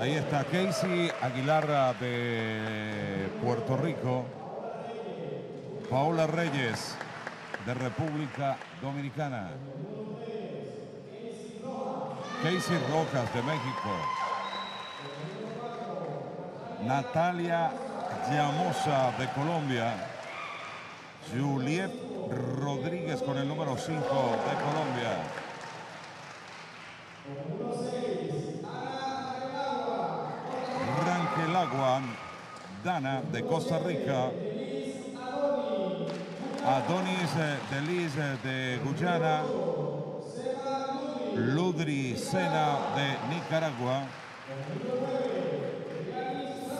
Ahí está Casey Aguilar de Puerto Rico. Paola Reyes de República Dominicana. Casey Rojas de México. Natalia Llamosa de Colombia. Juliet Rodríguez con el número 5 de Colombia. Ranquelagua, Dana de Costa Rica. Adonis eh, Deliz eh, de Guyana. Ludri Sena de Nicaragua.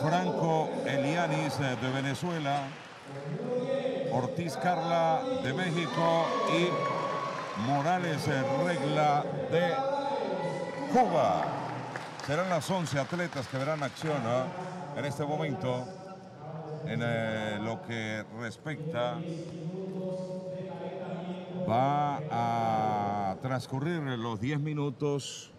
Franco Elianis eh, de Venezuela. Ortiz Carla de México y Morales Regla de Cuba. Serán las 11 atletas que verán acción ¿ah? En este momento en eh, lo que respecta va a transcurrir los 10 minutos.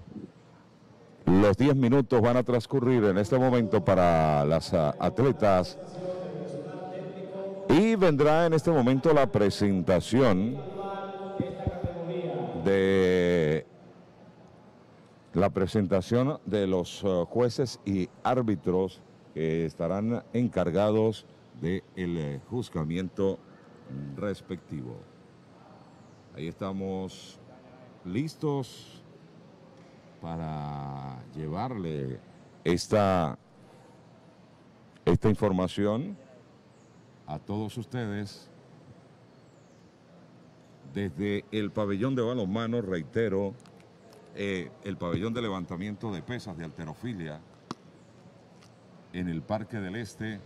Los 10 minutos van a transcurrir en este momento para las ah, atletas. Y vendrá en este momento la presentación de la presentación de los uh, jueces y árbitros que estarán encargados del eh, juzgamiento respectivo. Ahí estamos listos para llevarle esta, esta información a todos ustedes desde el pabellón de balonmano, reitero, eh, el pabellón de levantamiento de pesas de alterofilia en el Parque del Este,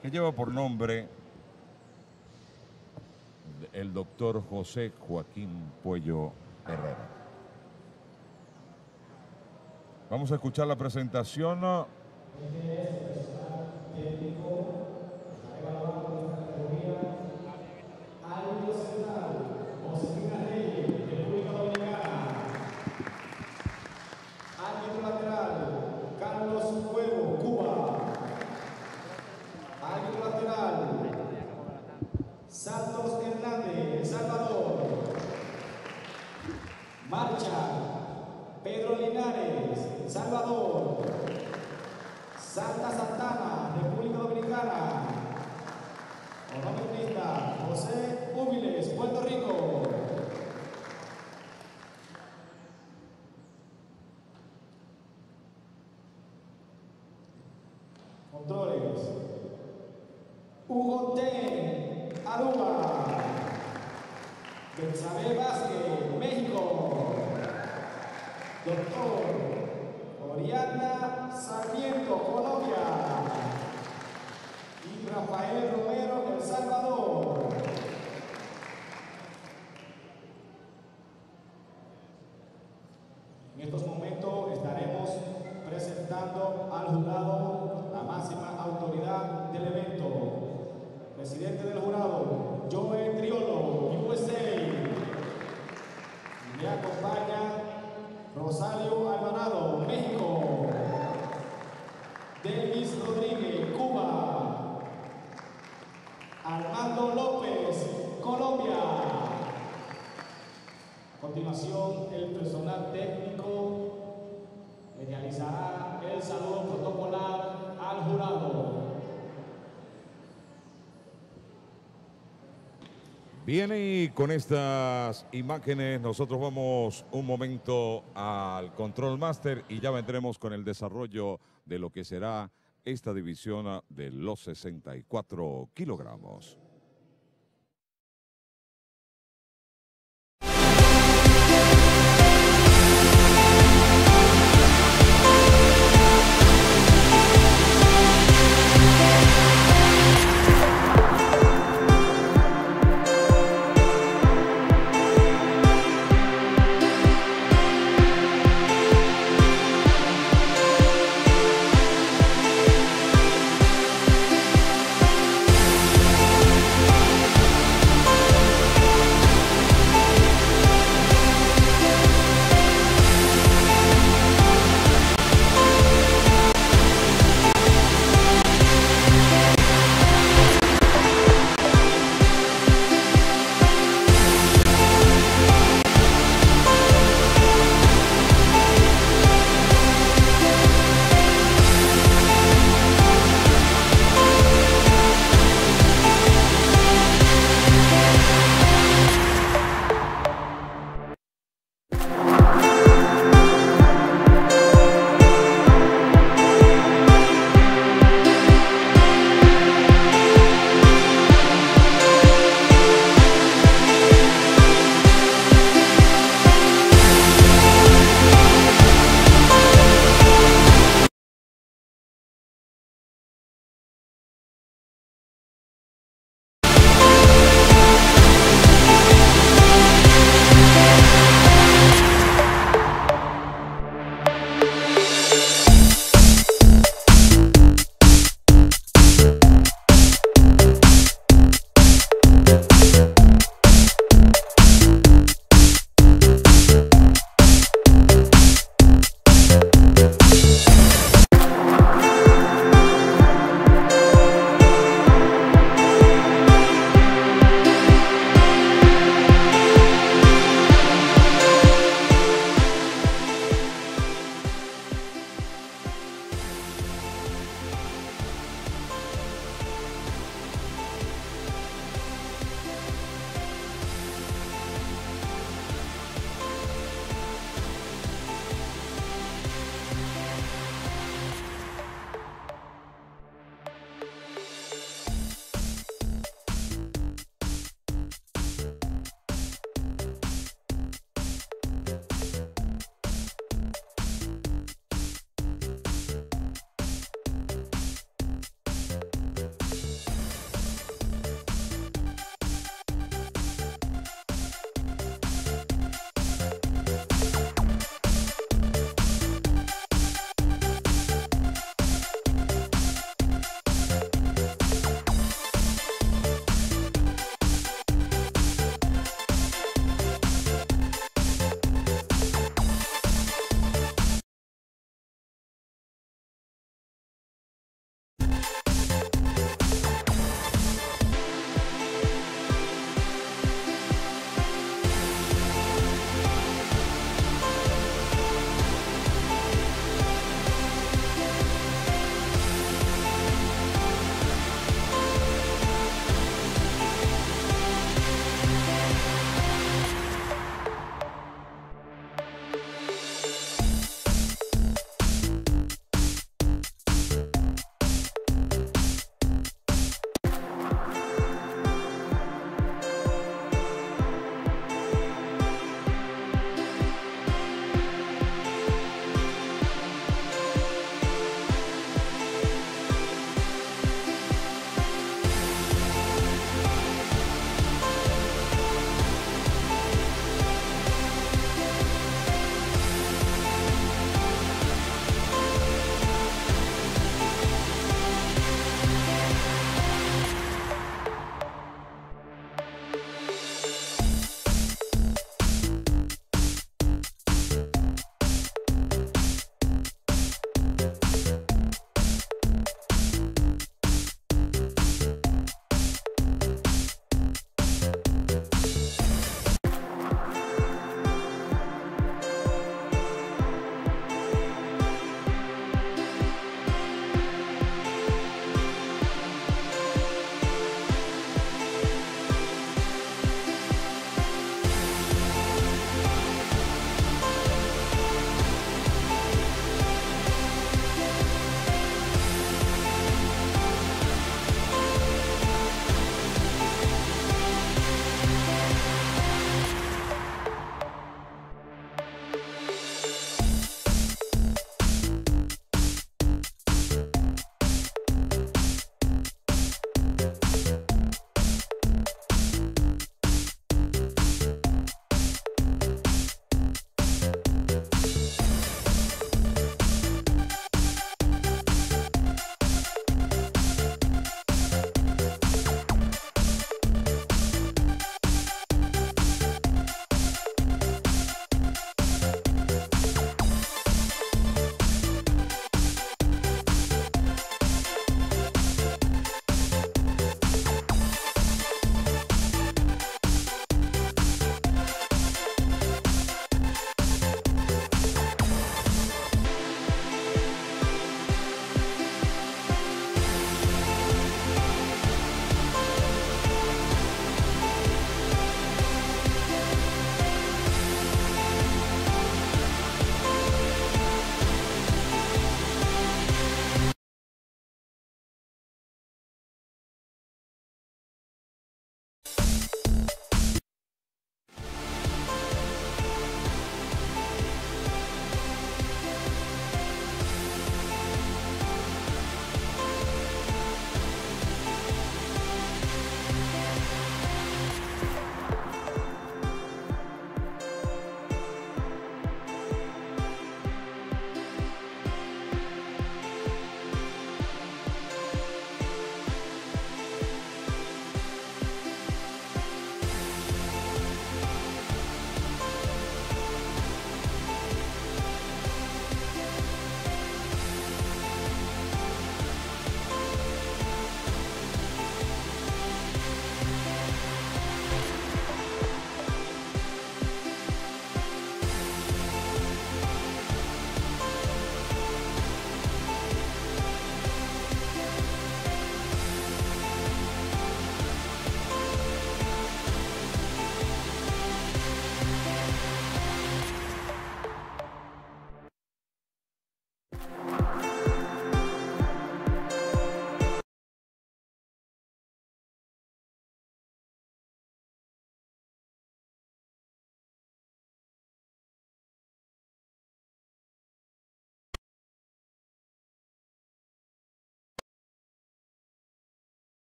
que lleva por nombre el doctor José Joaquín Puello Herrera. Vamos a escuchar la presentación. Árbitro lateral, Carlos Fuego, Cuba. Árbitro lateral, Santos Hernández, El Salvador. Marcha, Pedro Linares, Salvador. Santa Santana, República Dominicana. Cronometrista, José Úbiles, Puerto Rico. Controles. T. Aruba. Benzabel Vázquez, México. Doctor Oriana Sarmiento, Colombia. Y Rafael Romero, El Salvador. En estos momentos estaremos presentando al jurado la máxima autoridad del evento. Presidente del jurado, Joe Triolo, USA. Me acompaña Rosario Alvarado, México. Davis Rodríguez, Cuba. Armando López, Colombia. A continuación, el personal técnico le realizará el saludo protocolar al jurado. Bien, y con estas imágenes nosotros vamos un momento al Control Master y ya vendremos con el desarrollo de lo que será esta división de los 64 kilogramos.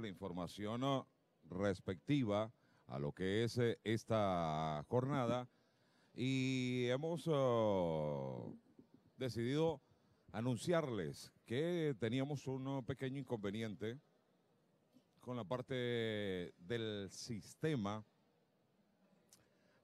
La información respectiva a lo que es eh, esta jornada y hemos uh, decidido anunciarles que teníamos un pequeño inconveniente con la parte del sistema.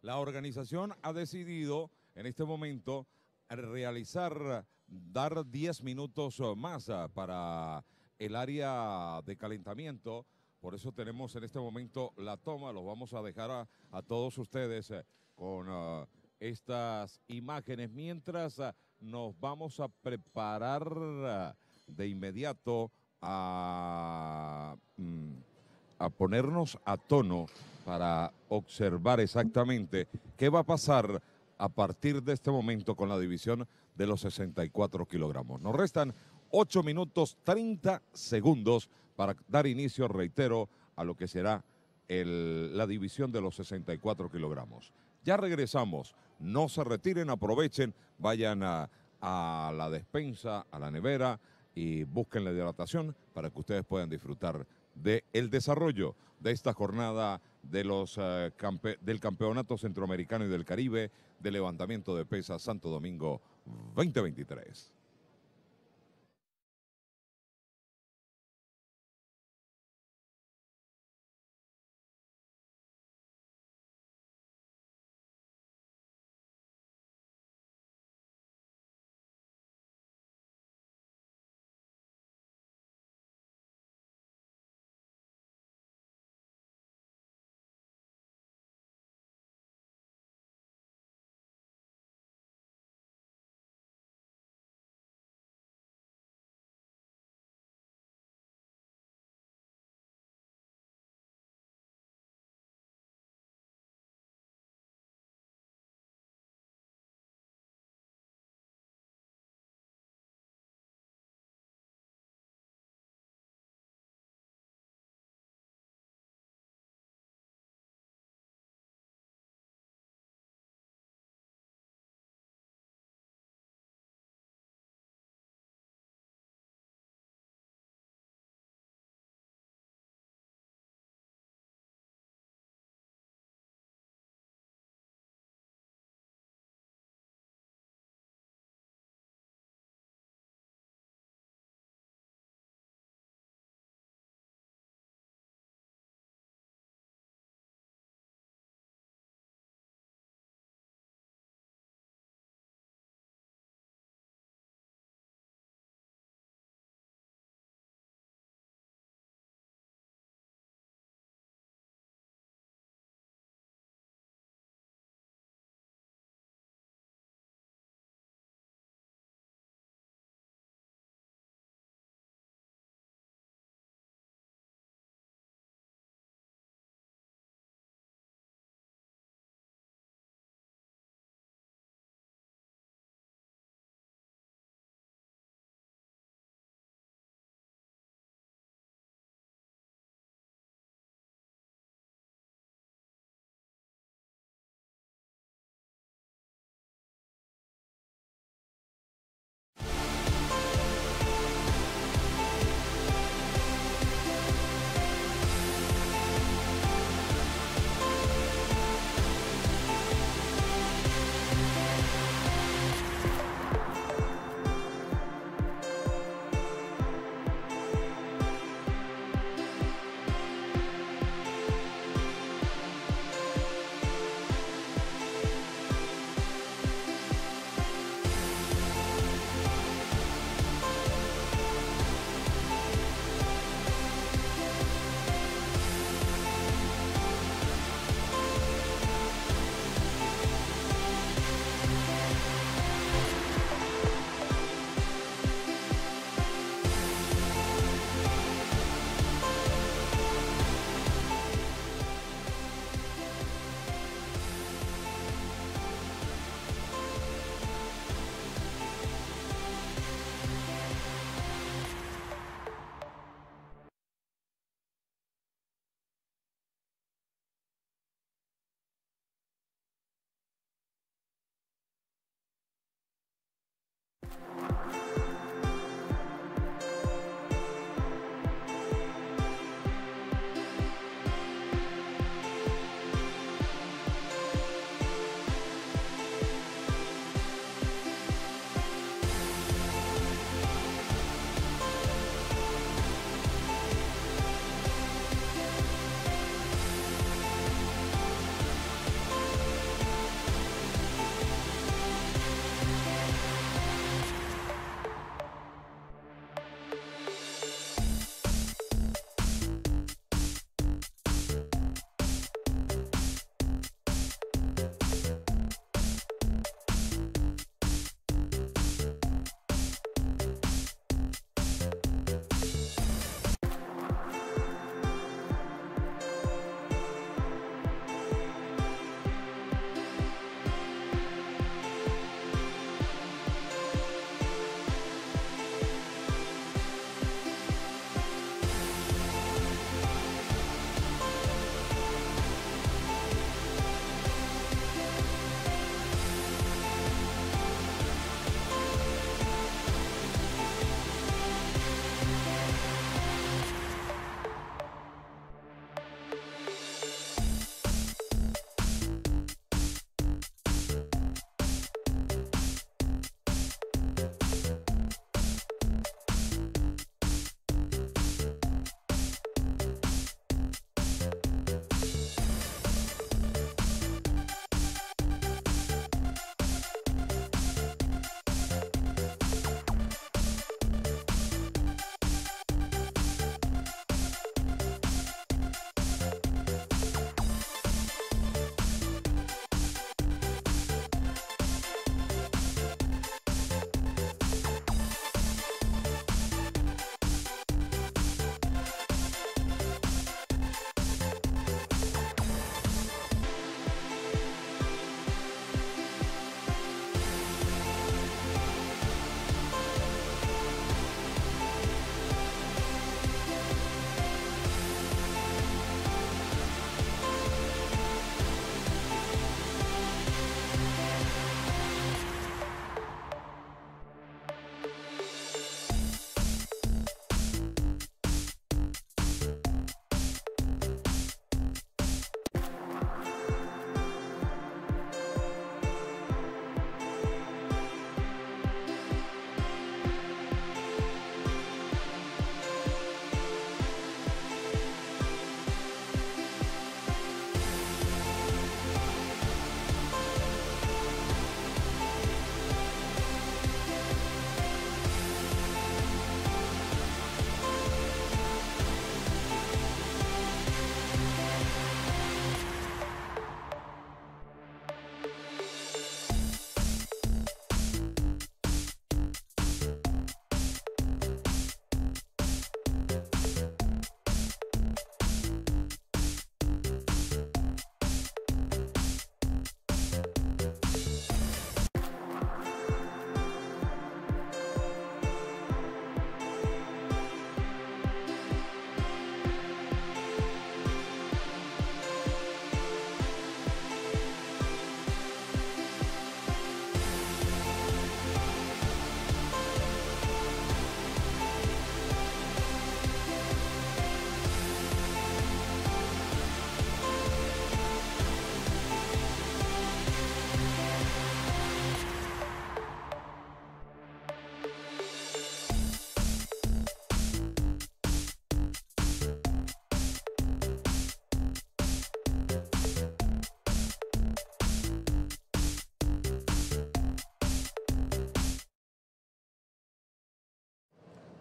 La organización ha decidido en este momento realizar, dar 10 minutos más para el área de calentamiento. Por eso tenemos en este momento la toma. Los vamos a dejar a, todos ustedes eh, con uh, estas imágenes mientras uh, nos vamos a preparar uh, de inmediato a, mm, a ponernos a tono para observar exactamente qué va a pasar a partir de este momento con la división de los 64 kilogramos. Nos restan 8 minutos 30 segundos para dar inicio, reitero, a lo que será el, la división de los 64 kilogramos. Ya regresamos, no se retiren, aprovechen, vayan a, a la despensa, a la nevera y busquen la hidratación para que ustedes puedan disfrutar del el desarrollo de esta jornada de los, uh, campe del Campeonato Centroamericano y del Caribe de levantamiento de pesas Santo Domingo 2023.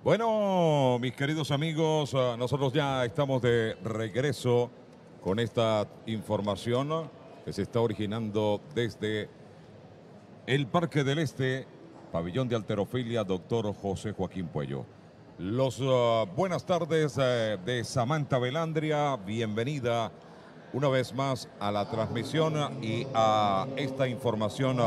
Bueno, mis queridos amigos, ah, nosotros ya estamos de regreso con esta información que se está originando desde el Parque del Este, pabellón de alterofilia, doctor José Joaquín Puello. Los ah, buenas tardes eh, de Samantha Belandria, bienvenida una vez más a la transmisión y a esta información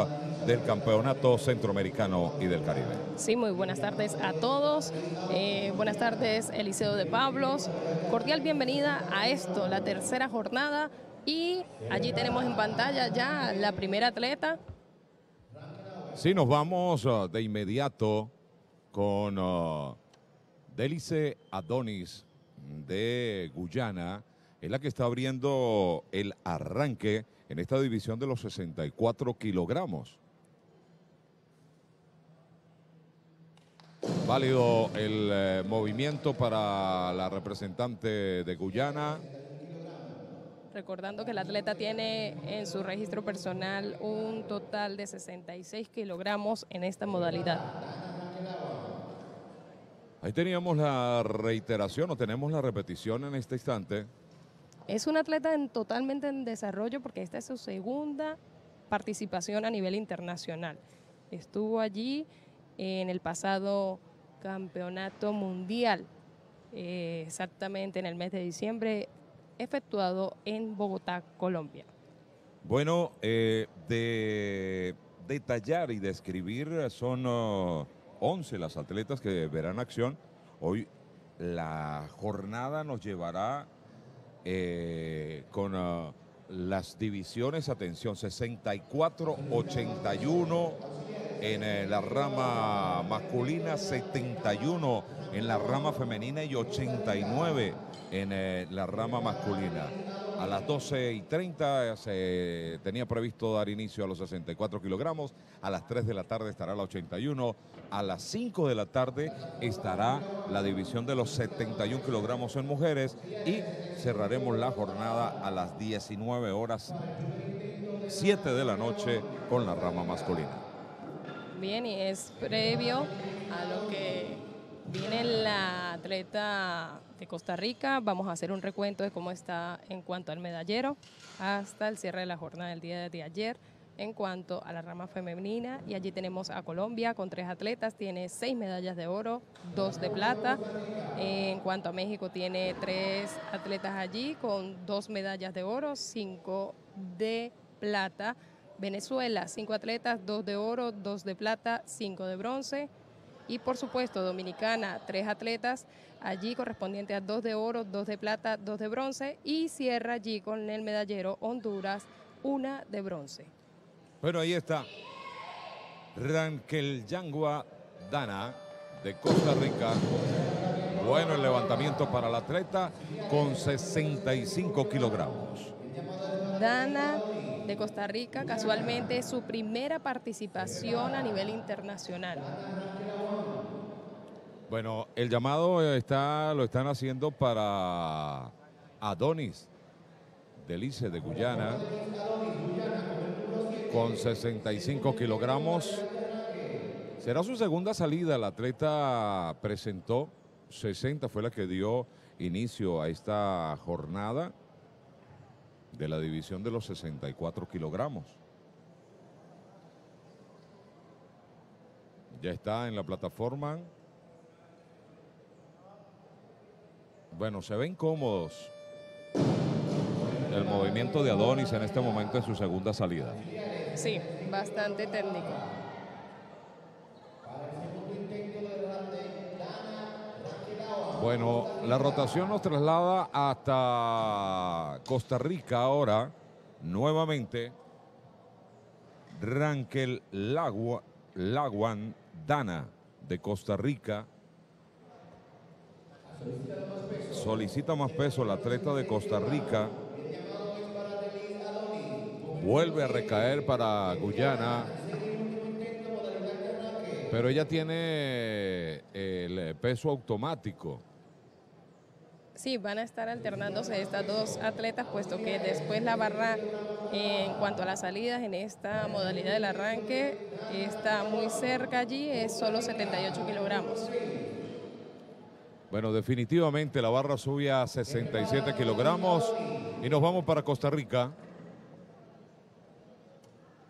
del Campeonato Centroamericano y del Caribe. Sí, muy buenas tardes a todos. Eh, buenas tardes, Eliseo de Pablos. Cordial bienvenida a esto, la tercera jornada. Y allí tenemos en pantalla ya la primera atleta. Sí, nos vamos uh, de inmediato con uh, Delice Adonis de Guyana es la que está abriendo el arranque en esta división de los 64 kilogramos. Válido el eh, movimiento para la representante de Guyana. Recordando que el atleta tiene en su registro personal un total de 66 kilogramos en esta modalidad. Ahí teníamos la reiteración o tenemos la repetición en este instante. Es un atleta en, totalmente en desarrollo porque esta es su segunda participación a nivel internacional. Estuvo allí en el pasado campeonato mundial, eh, exactamente en el mes de diciembre, efectuado en Bogotá, Colombia. Bueno, eh, de detallar y describir son 11 las atletas que verán acción. Hoy la jornada nos llevará eh, con ah, las divisiones, atención, 64-81 en eh, la rama masculina, 71 en la rama femenina y 89 en eh, la rama masculina. A las 12 y 30 se tenía previsto dar inicio a los 64 kilogramos. A las 3 de la tarde estará la 81. A las 5 de la tarde estará la división de los 71 kilogramos en mujeres. Y cerraremos la jornada a las 19 horas 7 de la noche con la rama masculina. Bien, y es previo a lo que Viene la atleta de Costa Rica. Vamos a hacer un recuento de cómo está en cuanto al medallero hasta el cierre de la jornada del día de ayer en cuanto a la rama femenina. Y allí tenemos a Colombia con tres atletas. Tiene seis medallas de oro, dos de plata. En cuanto a México, tiene tres atletas allí con dos medallas de oro, cinco de plata. Venezuela, cinco atletas, dos de oro, dos de plata, cinco de bronce. Y por supuesto, Dominicana, tres atletas, allí correspondiente a dos de oro, dos de plata, dos de bronce. Y cierra allí con el medallero Honduras, una de bronce. Bueno, ahí está. Rankel Yangua Dana de Costa Rica. Bueno el levantamiento para el atleta con 65 kilogramos. Dana de Costa Rica, casualmente su primera participación a nivel internacional. Bueno, el llamado está, lo están haciendo para Adonis, Delice de Guyana, con 65 kilogramos. Será su segunda salida. El atleta presentó 60, fue la que dio inicio a esta jornada de la división de los 64 kilogramos. Ya está en la plataforma. Bueno, se ven cómodos el movimiento de Adonis en este momento en su segunda salida. Sí, bastante técnico. Bueno, la rotación nos traslada hasta Costa Rica ahora, nuevamente. Rankel Laguan Dana de Costa Rica Solicita más peso el atleta de Costa Rica. Vuelve a recaer para Guyana. Pero ella tiene el peso automático. Sí, van a estar alternándose estas dos atletas, puesto que después la barra, en cuanto a las salidas en esta modalidad del arranque, está muy cerca allí, es solo 78 kilogramos. Bueno, definitivamente la barra sube a 67 kilogramos y nos vamos para Costa Rica.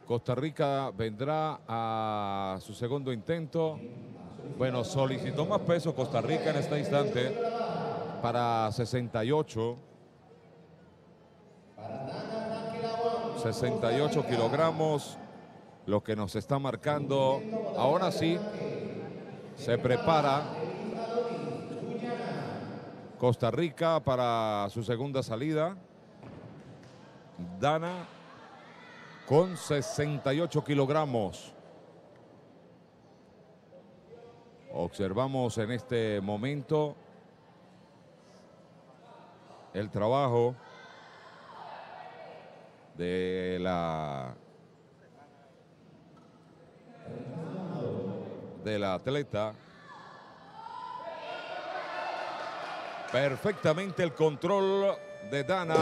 Costa Rica vendrá a su segundo intento. Bueno, solicitó más peso Costa Rica en este instante para 68. 68 kilogramos, lo que nos está marcando. Ahora sí, se prepara Costa Rica para su segunda salida. Dana con 68 kilogramos. Observamos en este momento el trabajo de la de la atleta. Perfectamente el control de Dana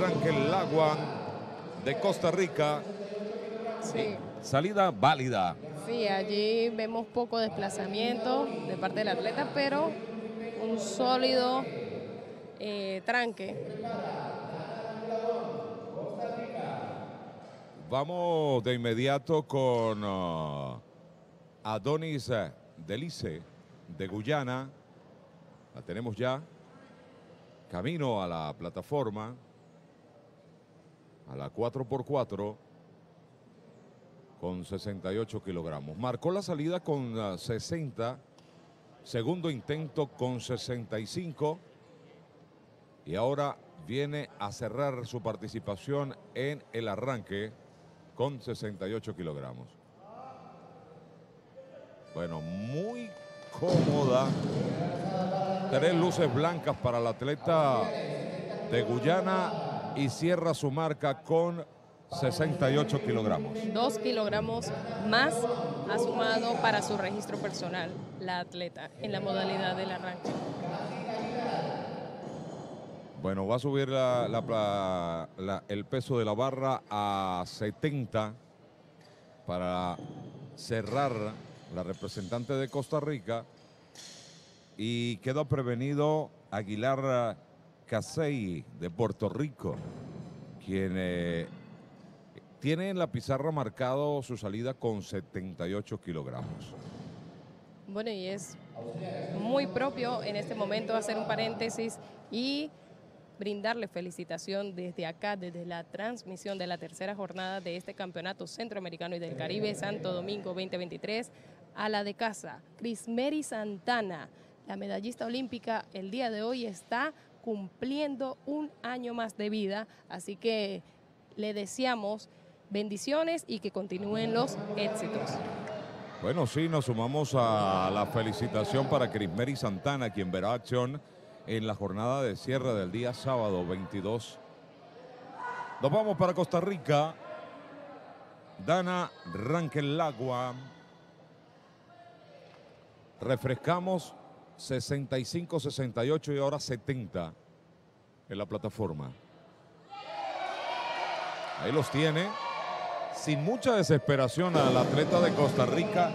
Rankel Laguan de Costa Rica. Sí. Salida válida. Sí, allí vemos poco desplazamiento de parte del atleta, pero un sólido eh, tranque. Vamos de inmediato con uh, Adonis eh, Delice de Guyana. La tenemos ya. Camino a la plataforma. A la 4x4 con 68 kilogramos. Marcó la salida con uh, 60. Segundo intento con 65. Y ahora viene a cerrar su participación en el arranque con 68 kilogramos. Bueno, muy cómoda. Tres luces blancas para el atleta de Guyana y cierra su marca con 68 kilogramos. Dos kilogramos más ha sumado para su registro personal la atleta en la modalidad del arranque. Bueno, va a subir la- la- la- el peso de la barra a 70 para cerrar la representante de Costa Rica y quedó prevenido Aguilar Casey de Puerto Rico, quien eh, tiene en la pizarra marcado su salida con 78 kilogramos. Bueno, y es muy propio en este momento hacer un paréntesis y brindarle felicitación desde acá, desde la transmisión de la tercera jornada de este Campeonato Centroamericano y del Caribe Santo Domingo 2023 a la de casa, Crismeri Santana, la medallista olímpica, el día de hoy está cumpliendo un año más de vida, así que le deseamos bendiciones y que continúen los éxitos. Bueno, sí, nos sumamos a la felicitación para Crismeri Santana, quien verá acción en la jornada de cierre del día sábado 22. Nos vamos para Costa Rica. Dana Rankelagua. Refrescamos 65-68 y ahora 70 en la plataforma. Ahí los tiene. Sin mucha desesperación al atleta de Costa Rica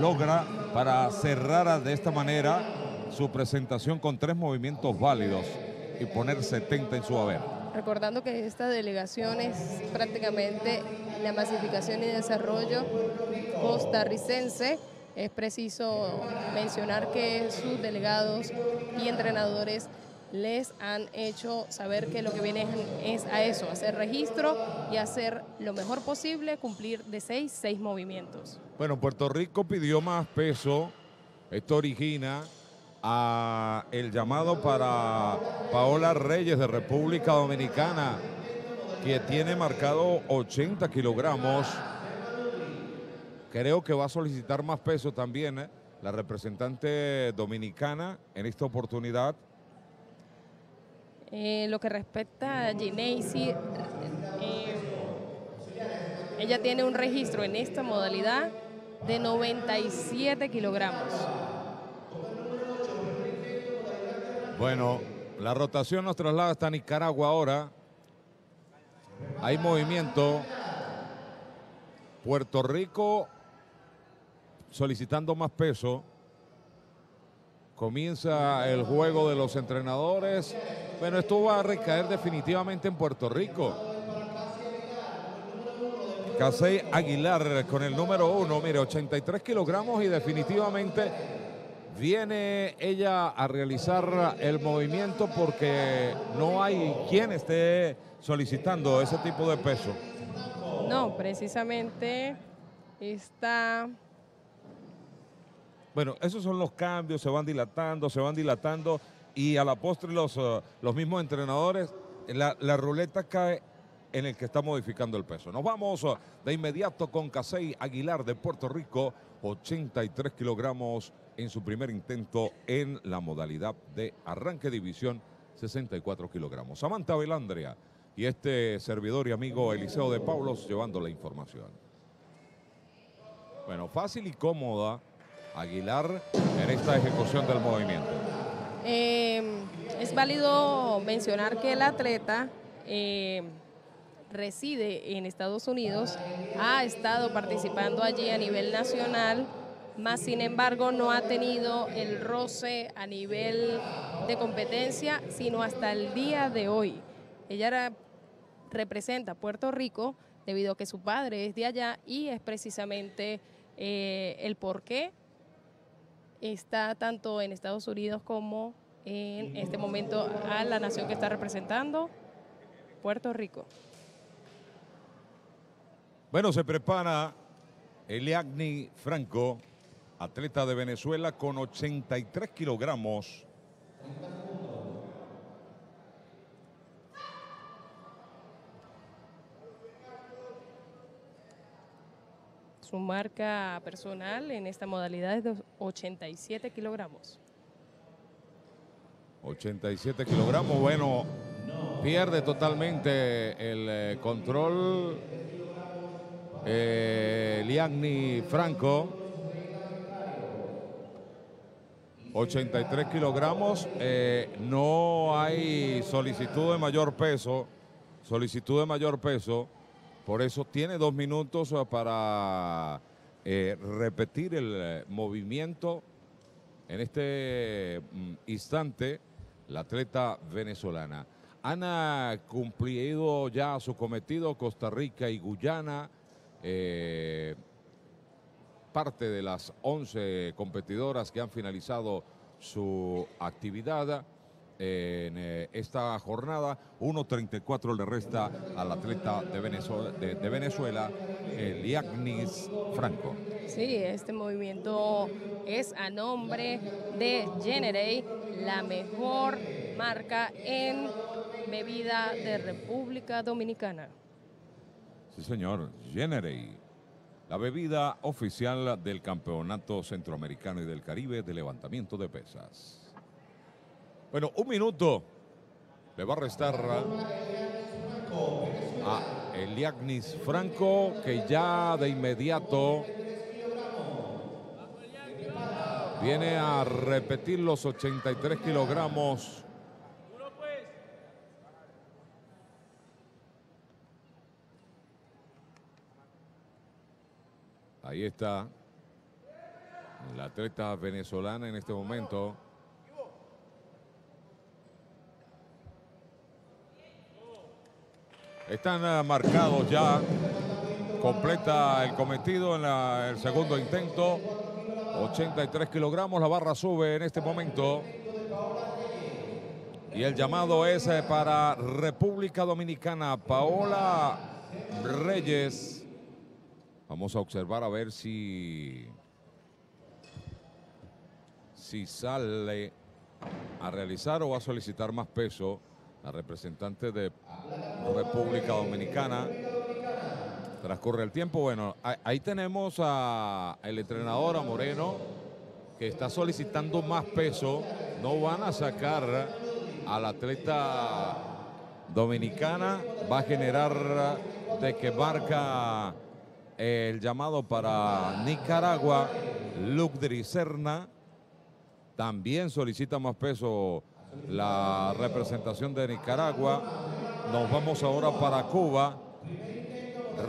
logra para cerrar de esta manera su presentación con tres movimientos válidos y poner 70 en su haber. Recordando que esta delegación es prácticamente la masificación y desarrollo costarricense, es preciso mencionar que sus delegados y entrenadores les han hecho saber que lo que vienen es a eso, hacer registro y hacer lo mejor posible, cumplir de seis, seis movimientos. Bueno, Puerto Rico pidió más peso. Esto origina a el llamado para Paola Reyes de República Dominicana, que tiene marcado 80 kilogramos. Creo que va a solicitar más peso también ¿eh? la representante dominicana en esta oportunidad. Eh, lo que respecta a Gineisi, eh, ella tiene un registro en esta modalidad de 97 kilogramos. Bueno, la rotación nos traslada hasta Nicaragua ahora. Hay movimiento. Puerto Rico solicitando más peso. Comienza el juego de los entrenadores. Bueno, esto va a recaer definitivamente en Puerto Rico. Casey Aguilar con el número uno, mire, 83 kilogramos y definitivamente viene ella a realizar el movimiento porque no hay quien esté solicitando ese tipo de peso. No, precisamente está bueno, esos son los cambios, se van dilatando, se van dilatando y a la postre los, uh, los mismos entrenadores, la, la, ruleta cae en el que está modificando el peso. Nos vamos uh, de inmediato con Casey Aguilar de Puerto Rico, 83 kilogramos en su primer intento en la modalidad de arranque división, 64 kilogramos. Samantha Belandria y este servidor y amigo Eliseo de Paulos llevando la información. Bueno, fácil y cómoda Aguilar en esta ejecución del movimiento. Eh, es válido mencionar que el atleta eh, reside en Estados Unidos, ha estado participando allí a nivel nacional, más sin embargo no ha tenido el roce a nivel de competencia, sino hasta el día de hoy. Ella representa Puerto Rico debido a que su padre es de allá y es precisamente eh, el porqué está tanto en Estados Unidos como en este momento a la nación que está representando, Puerto Rico. Bueno, se prepara Eliagni Franco, atleta de Venezuela con 83 kilogramos. Su marca personal en esta modalidad es de 87 kilogramos. 87 kilogramos, bueno, pierde totalmente el eh, control eh, Liagni Franco. 83 kilogramos, eh, no hay solicitud de mayor peso, solicitud de mayor peso. Por eso tiene dos minutos eh, para eh, repetir el eh, movimiento. En este mm, instante, la atleta venezolana. Han cumplido ya su cometido Costa Rica y Guyana. parte de las 11 competidoras que han finalizado su actividad en eh, esta jornada. 1.34 le resta al atleta de Venezuela, de, de Venezuela Liagnis Franco. Sí, este movimiento es a nombre de Generate, la mejor marca en bebida de República Dominicana. Sí, señor, Generate, la bebida oficial del Campeonato Centroamericano y del Caribe de levantamiento de pesas. Bueno, un minuto le va a restar a Eliagnis Franco, que ya de inmediato viene a repetir los 83 kilogramos. Ahí está la atleta venezolana en este momento. Están uh, marcados ya. Completa el cometido en el segundo intento. 83 kilogramos. La barra sube en este momento. Y el llamado es eh, para República Dominicana. Paola Reyes. Vamos a observar a ver si, si sale a realizar o a solicitar más peso la representante de República Dominicana. Transcurre el tiempo. Bueno, ahí tenemos al entrenador, a Moreno, que está solicitando más peso. No van a sacar al atleta dominicana. Va a generar de que marca el llamado para Nicaragua. Luke Dricerna también solicita más peso la representación de Nicaragua. Nos vamos ahora para Cuba.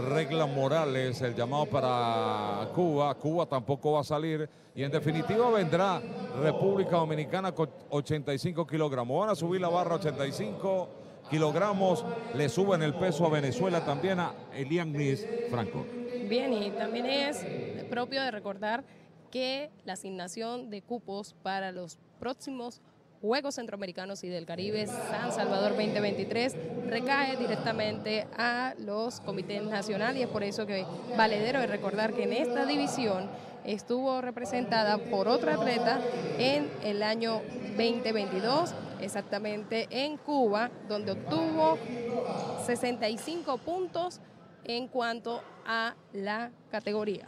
Regla Morales, el llamado para Cuba. Cuba tampoco va a salir. Y en definitiva vendrá República Dominicana con 85 kilogramos. Van a subir la barra 85 kilogramos. Le suben el peso a Venezuela también a Elian Gris Franco. Bien, y también es propio de recordar que la asignación de cupos para los próximos Juegos Centroamericanos y del Caribe San Salvador 2023 recae directamente a los comités nacionales y es por eso que valedero de recordar que en esta división estuvo representada por otra atleta en el año 2022, exactamente en Cuba, donde obtuvo 65 puntos en cuanto a la categoría.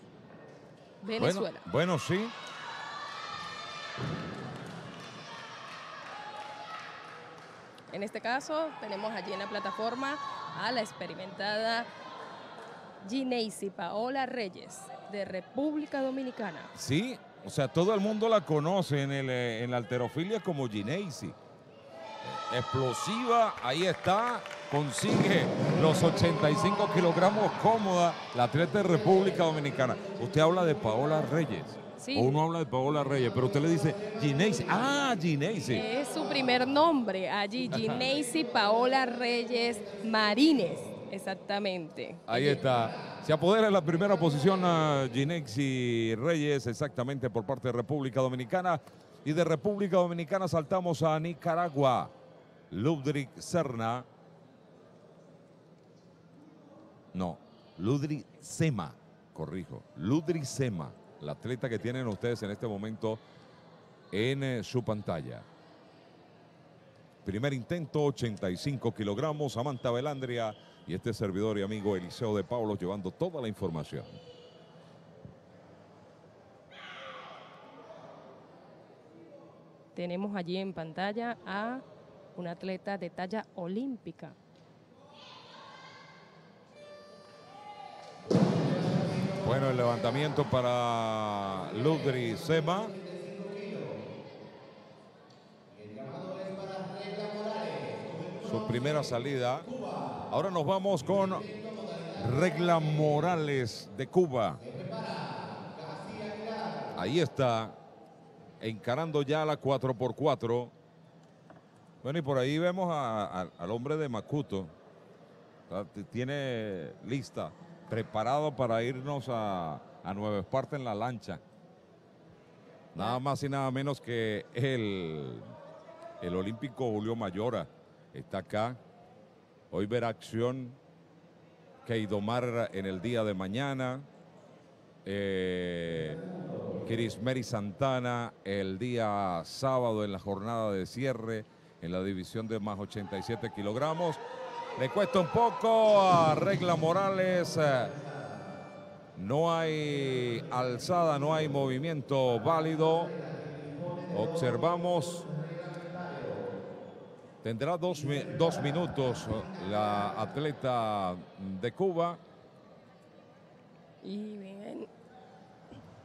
Venezuela. Bueno, bueno sí. En este caso tenemos allí en la plataforma a la experimentada Gineisi Paola Reyes de República Dominicana. Sí, o sea, todo el mundo la conoce en, el, eh, en la alterofilia como Gineisi. Explosiva, ahí está, consigue los 85 kilogramos cómoda la atleta de República Dominicana. Usted habla de Paola Reyes. O uno habla de Paola Reyes, pero usted le dice Gineisi. Ah, Gineisi. Es su primer nombre allí, Gineisi Paola Reyes Marínez. Exactamente. Ahí está. Se apodera en la primera posición a Ginexi Reyes, exactamente por parte de República Dominicana. Y de República Dominicana saltamos a Nicaragua. Ludwig Serna. No, Ludwig Sema, corrijo. Ludwig Sema, la atleta que tienen ustedes en este momento en eh, su pantalla. Primer intento, 85 kilogramos. Samantha Belandria y este servidor y amigo Eliseo de Pablo llevando toda la información. Tenemos allí en pantalla a un atleta de talla olímpica. Bueno, el levantamiento para Ludri Sema. Su primera salida. Ahora nos vamos con Regla Morales de Cuba. Ahí está, encarando ya la 4x4. Bueno, y por ahí vemos al hombre de Macuto. Tiene lista, preparado para irnos a, a Nueva Esparta en la lancha. Nada más y nada menos que el, el olímpico Julio Mayora está acá Hoy verá acción Keidomar en el día de mañana. Eh, Mary Santana el día sábado en la jornada de cierre en la división de más 87 kilogramos. Le cuesta un poco a Regla Morales. No hay alzada, no hay movimiento válido. Observamos Tendrá dos, dos minutos la atleta de Cuba. Y bien.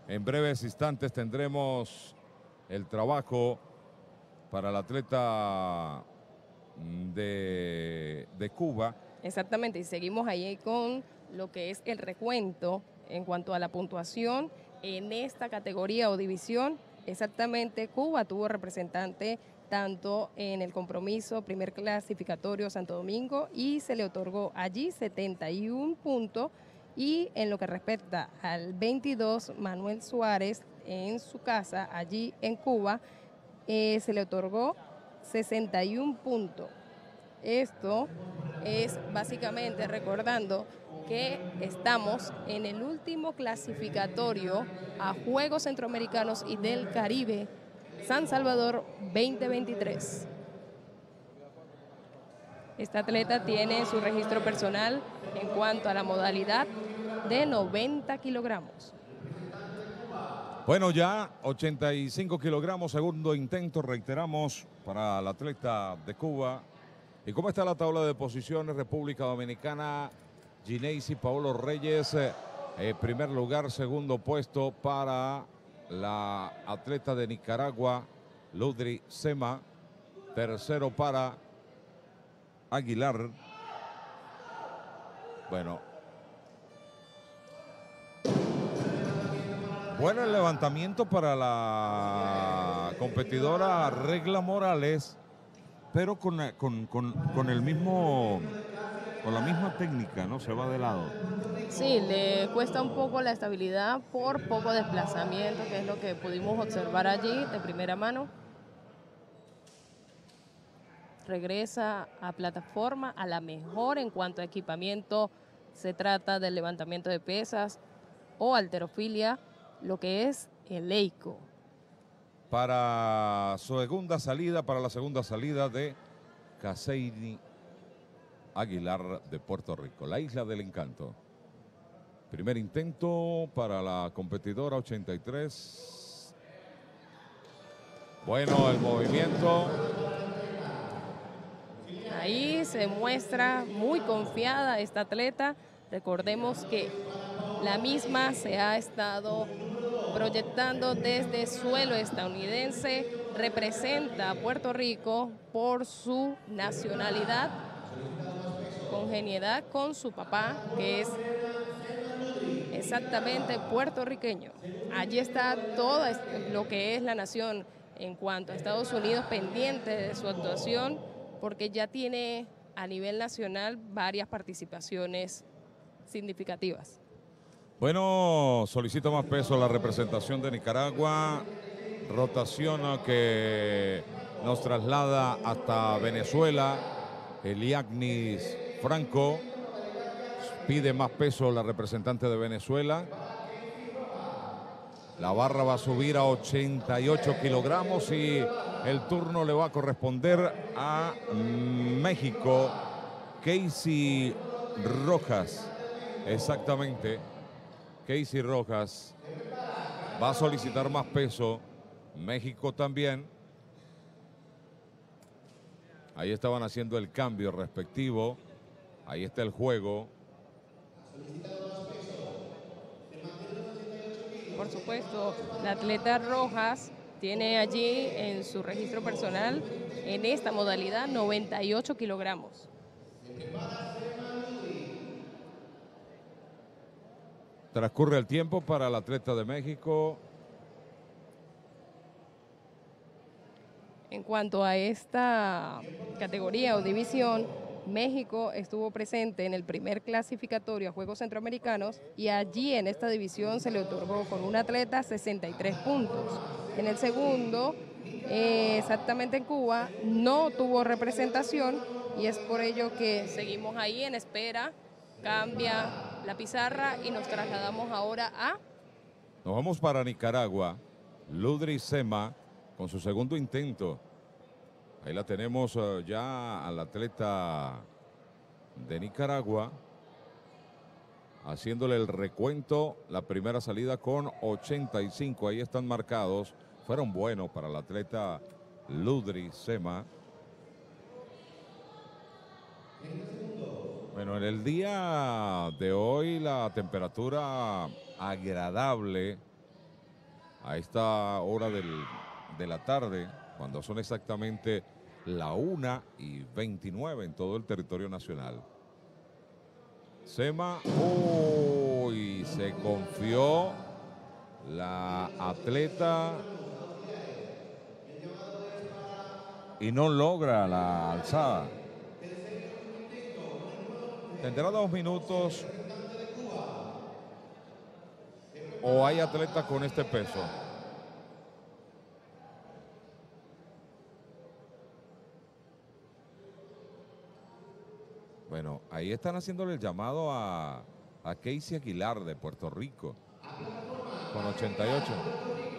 En breves instantes tendremos el trabajo para la atleta de, de, Cuba. Exactamente, y seguimos ahí con lo que es el recuento en cuanto a la puntuación en esta categoría o división. Exactamente, Cuba tuvo representante tanto en el compromiso primer clasificatorio Santo Domingo y se le otorgó allí 71 puntos y en lo que respecta al 22 Manuel Suárez en su casa allí en Cuba eh, se le otorgó 61 puntos. Esto es básicamente recordando que estamos en el último clasificatorio a Juegos Centroamericanos y del Caribe San Salvador 2023. Esta atleta tiene su registro personal en cuanto a la modalidad de 90 kilogramos. Bueno, ya 85 kilogramos, segundo intento, reiteramos, para la atleta de Cuba. ¿Y cómo está la tabla de posiciones? República Dominicana, Gineisi, Paolo Reyes, eh, primer lugar, segundo puesto para la atleta de Nicaragua, Ludri Sema. Tercero para Aguilar. Bueno. Bueno el levantamiento para la competidora Regla Morales, pero con, con, con, con el mismo, con la misma técnica, ¿no? Se va de lado. Sí, le cuesta un poco la estabilidad por poco desplazamiento, que es lo que pudimos observar allí de primera mano. Regresa a plataforma, a la mejor en cuanto a equipamiento se trata del levantamiento de pesas o alterofilia, lo que es el EICO. Para su segunda salida, para la segunda salida de Caseini Aguilar de Puerto Rico, la isla del encanto. Primer intento para la competidora 83. Bueno, el movimiento. Ahí se muestra muy confiada esta atleta. Recordemos que la misma se ha estado proyectando desde suelo estadounidense, representa a Puerto Rico por su nacionalidad, congeniedad con su papá, que es exactamente puertorriqueño. Allí está todo lo que es la nación en cuanto a Estados Unidos pendiente de su actuación, porque ya tiene a nivel nacional varias participaciones significativas. Bueno, solicita más peso la representación de Nicaragua, rotación que nos traslada hasta Venezuela, Eliagnis Franco, pide más peso la representante de Venezuela. La barra va a subir a 88 kilogramos y el turno le va a corresponder a México, Casey Rojas. Exactamente. Casey Rojas va a solicitar más peso. México también. Ahí estaban haciendo el cambio respectivo. Ahí está el juego. Por supuesto, la atleta Rojas tiene allí en su registro personal en esta modalidad 98 kilogramos. Transcurre el tiempo para el atleta de México. En cuanto a esta categoría o división, México estuvo presente en el primer clasificatorio a Juegos Centroamericanos y allí en esta división se le otorgó con un atleta 63 puntos. En el segundo, eh, exactamente en Cuba, no tuvo representación y es por ello que seguimos ahí en espera. Cambia la pizarra y nos trasladamos ahora a... Nos vamos para Nicaragua. Ludri Sema con su segundo intento. Ahí la tenemos uh, ya al atleta de Nicaragua haciéndole el recuento. La primera salida con 85. Ahí están marcados. Fueron buenos para el atleta Ludri Sema. Bueno, en el día de hoy la temperatura agradable a esta hora de la tarde, cuando son exactamente la 1 y 29 en todo el territorio nacional. Sema, uy, se confió la atleta y no logra la alzada. Tendrá dos minutos. ¿O hay atletas con este peso? Bueno, ahí están haciéndole el llamado a, a Casey Aguilar de Puerto Rico. Con 88.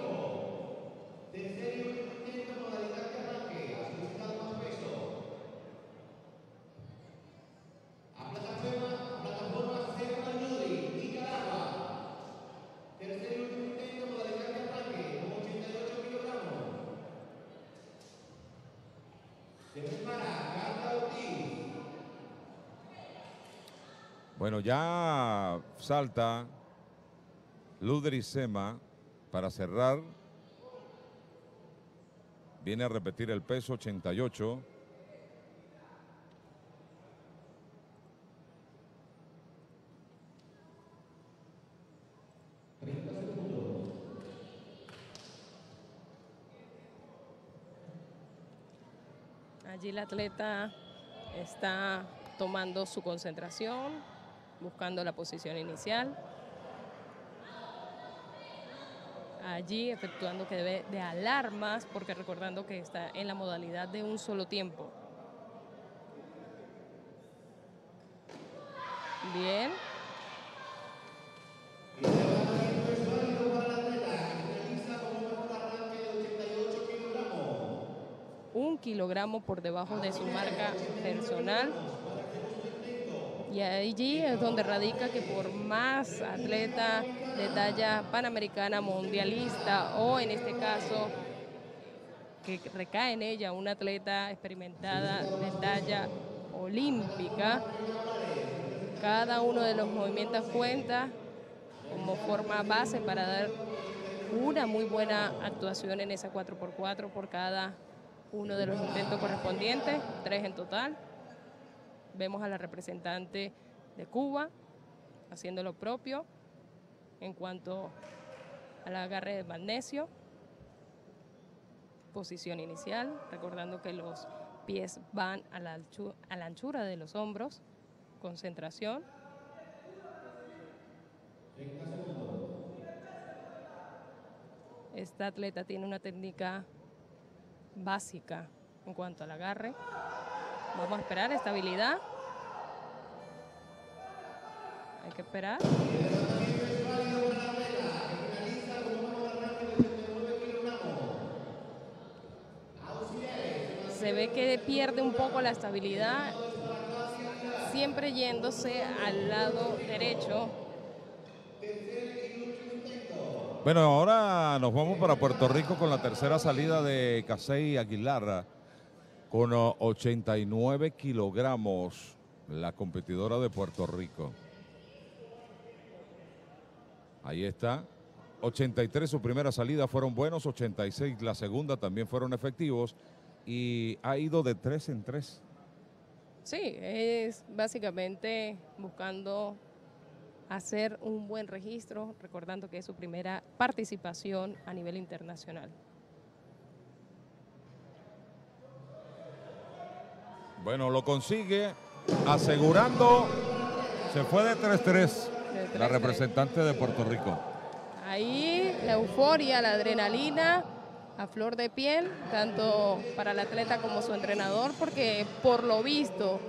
Salta Ludri Sema para cerrar. Viene a repetir el peso 88. Allí el atleta está tomando su concentración, buscando la posición inicial. Allí efectuando que debe de alarmas, porque recordando que está en la modalidad de un solo tiempo. Bien. Un kilogramo por debajo de su marca personal. Y allí es donde radica que por más atleta de talla panamericana, mundialista o en este caso que recae en ella una atleta experimentada de talla olímpica, cada uno de los movimientos cuenta como forma base para dar una muy buena actuación en esa 4x4 por cada uno de los intentos correspondientes, tres en total. Vemos a la representante de Cuba haciendo lo propio en cuanto al agarre de magnesio. Posición inicial, recordando que los pies van a la, a la anchura de los hombros. Concentración. Esta atleta tiene una técnica básica en cuanto al agarre. Vamos a esperar estabilidad. Hay que esperar. Se ve que pierde un poco la estabilidad, siempre yéndose al lado derecho. Bueno, ahora nos vamos para Puerto Rico con la tercera salida de Casey Aguilar con 89 kilogramos, la competidora de Puerto Rico. Ahí está. 83 su primera salida fueron buenos, 86 la segunda también fueron efectivos y ha ido de tres en tres. Sí, es básicamente buscando hacer un buen registro, recordando que es su primera participación a nivel internacional. Bueno, lo consigue asegurando, se fue de 3-3 la representante de Puerto Rico. Ahí la euforia, la adrenalina a flor de piel, tanto para el atleta como su entrenador, porque por lo visto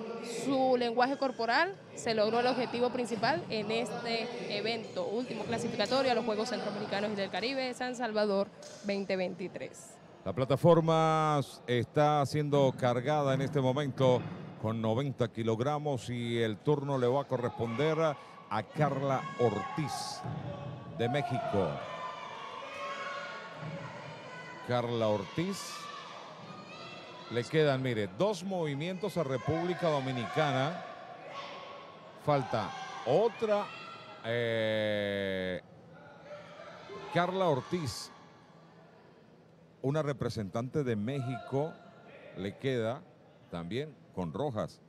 su lenguaje corporal se logró el objetivo principal en este evento, último clasificatorio a los Juegos Centroamericanos y del Caribe San Salvador 2023. La plataforma está siendo cargada en este momento con 90 kilogramos y el turno le va a corresponder a Carla Ortiz de México. Carla Ortiz. Le quedan, mire, dos movimientos a República Dominicana. Falta otra. Eh, Carla Ortiz, una representante de México, le queda también con Rojas.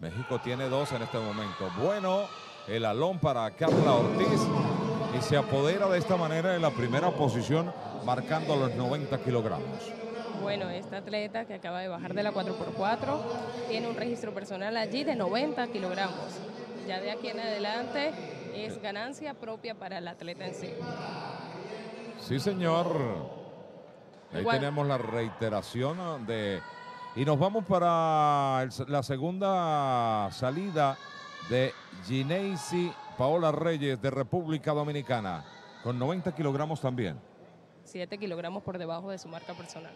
México tiene dos en este momento. Bueno, el alón para Carla Ortiz y se apodera de esta manera de la primera posición marcando los 90 kilogramos. Bueno, esta atleta que acaba de bajar de la 4x4 tiene un registro personal allí de 90 kilogramos. Ya de aquí en adelante es ganancia propia para el atleta en sí. Sí, señor. Ahí tenemos la reiteración de... Y nos vamos para la segunda salida de Gineisi Paola Reyes de República Dominicana, con 90 kilogramos también. 7 kilogramos por debajo de su marca personal.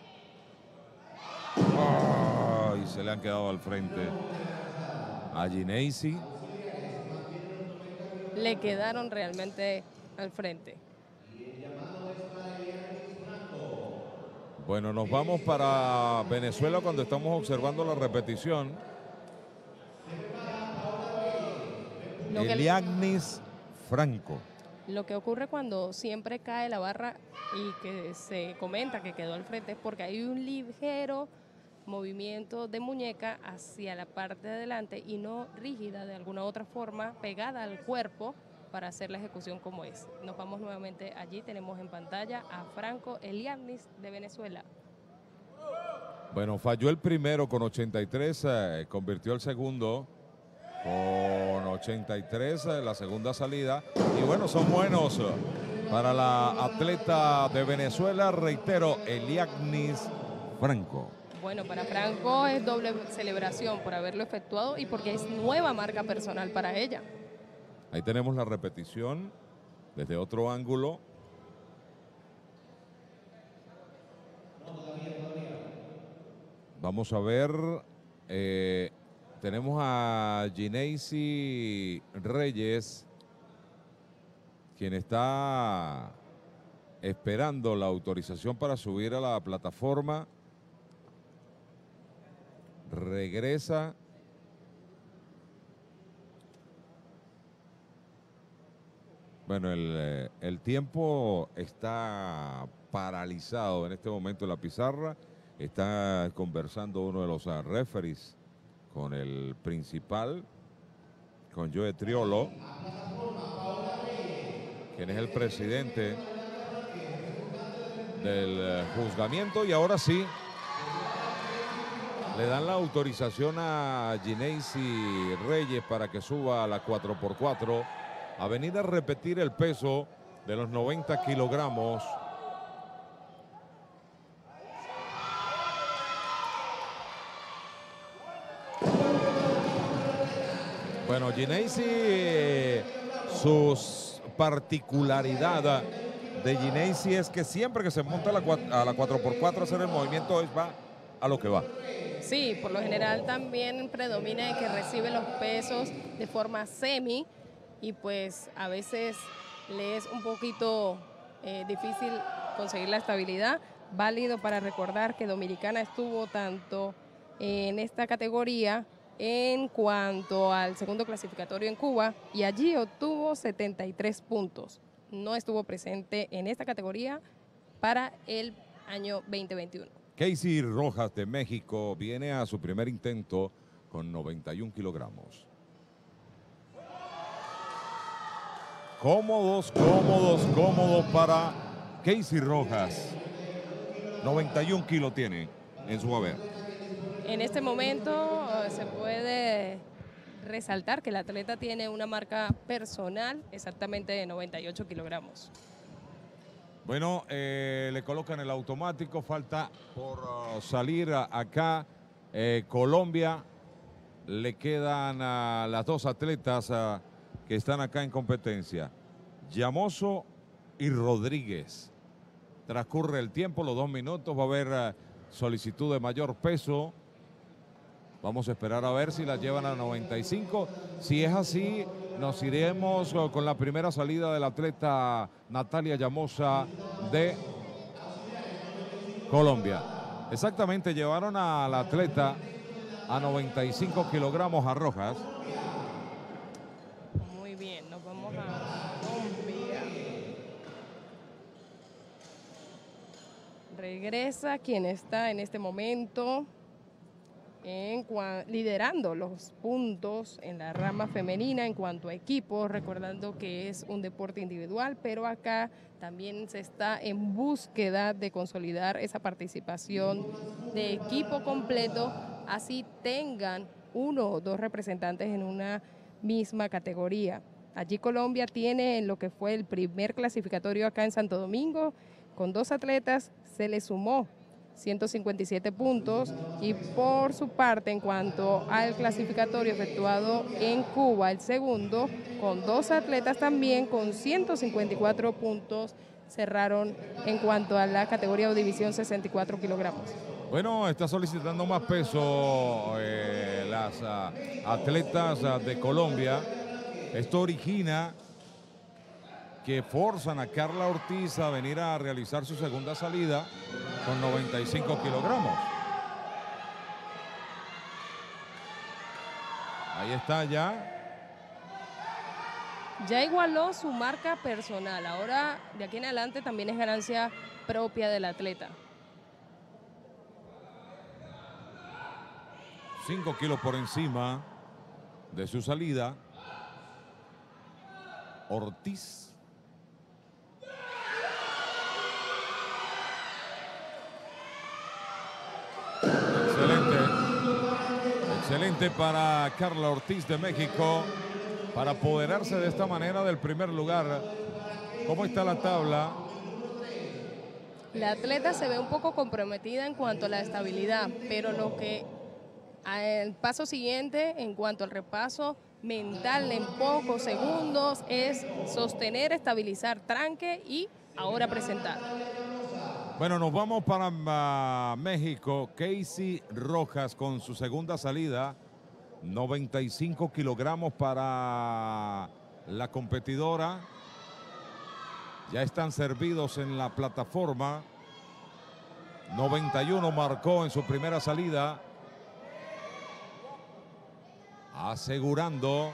Ay, se le han quedado al frente a Gineisi. Le quedaron realmente al frente. Bueno, nos vamos para Venezuela cuando estamos observando la repetición. Eliagnis Franco. Lo que ocurre cuando siempre cae la barra y que se comenta que quedó al frente es porque hay un ligero movimiento de muñeca hacia la parte de adelante y no rígida de alguna otra forma, pegada al cuerpo para hacer la ejecución como es. Nos vamos nuevamente allí, tenemos en pantalla a Franco Eliagnis de Venezuela. Bueno, falló el primero con 83, eh, convirtió el segundo con 83, eh, la segunda salida. Y bueno, son buenos para la atleta de Venezuela, reitero, Eliagnis Franco. Bueno, para Franco es doble celebración por haberlo efectuado y porque es nueva marca personal para ella. Ahí tenemos la repetición desde otro ángulo. Vamos a ver, eh, tenemos a Gineisi Reyes, quien está esperando la autorización para subir a la plataforma. Regresa. Bueno, el, eh, el tiempo está paralizado en este momento en la pizarra. Está conversando uno de los uh, referees con el principal, con Joe Triolo, quien es el presidente del eh, juzgamiento. Y ahora sí, le dan la autorización a Gineisi Reyes para que suba a la 4x4 a venir a repetir el peso de los 90 kilogramos Bueno, Gineisi, sus particularidad de Gineisi es que siempre que se monta a la, a la 4x4 hacer el movimiento es va a lo que va. Sí, por lo general también predomina que recibe los pesos de forma semi y pues a veces le es un poquito eh, difícil conseguir la estabilidad. Válido para recordar que Dominicana estuvo tanto en esta categoría en cuanto al segundo clasificatorio en Cuba y allí obtuvo 73 puntos. No estuvo presente en esta categoría para el año 2021. Casey Rojas de México viene a su primer intento con 91 kilogramos. Cómodos, cómodos, cómodos para Casey Rojas. 91 kilos tiene en su haber. En este momento eh, se puede resaltar que el atleta tiene una marca personal exactamente de 98 kilogramos. Bueno, eh, le colocan el automático, falta por uh, salir acá. Eh, Colombia, le quedan a las dos atletas que están acá en competencia, Llamoso y Rodríguez. Transcurre el tiempo, los dos minutos, va a haber uh, solicitud de mayor peso. Vamos a esperar a ver si la llevan a 95. Si es así, nos iremos con la primera salida del atleta Natalia Llamosa de Colombia. Exactamente, llevaron al atleta a 95 kilogramos a Rojas. Muy bien, nos vamos a Colombia. Regresa quien está en este momento en liderando los puntos en la rama femenina en cuanto a equipos, recordando que es un deporte individual, pero acá también se está en búsqueda de consolidar esa participación de equipo completo, así tengan uno o dos representantes en una misma categoría. Allí Colombia tiene lo que fue el primer clasificatorio acá en Santo Domingo, con dos atletas, se le sumó 157 puntos y por su parte en cuanto al clasificatorio efectuado en Cuba, el segundo, con dos atletas también con 154 puntos cerraron en cuanto a la categoría o división 64 kilogramos. Bueno, está solicitando más peso eh, las uh, atletas uh, de Colombia. Esto origina que forzan a Carla Ortiz a venir a realizar su segunda salida con 95 kilogramos. Ahí está ya. Ya igualó su marca personal. Ahora, de aquí en adelante, también es ganancia propia del atleta. 5 kilos por encima de su salida. Ortiz Excelente para Carla Ortiz de México para apoderarse de esta manera del primer lugar. ¿Cómo está la tabla? La atleta se ve un poco comprometida en cuanto a la estabilidad, pero lo que al paso siguiente, en cuanto al repaso mental en pocos segundos, es sostener, estabilizar tranque y ahora presentar. Bueno, nos vamos para uh, México. Casey Rojas con su segunda salida. 95 kilogramos para la competidora. Ya están servidos en la plataforma. 91 marcó en su primera salida. Asegurando.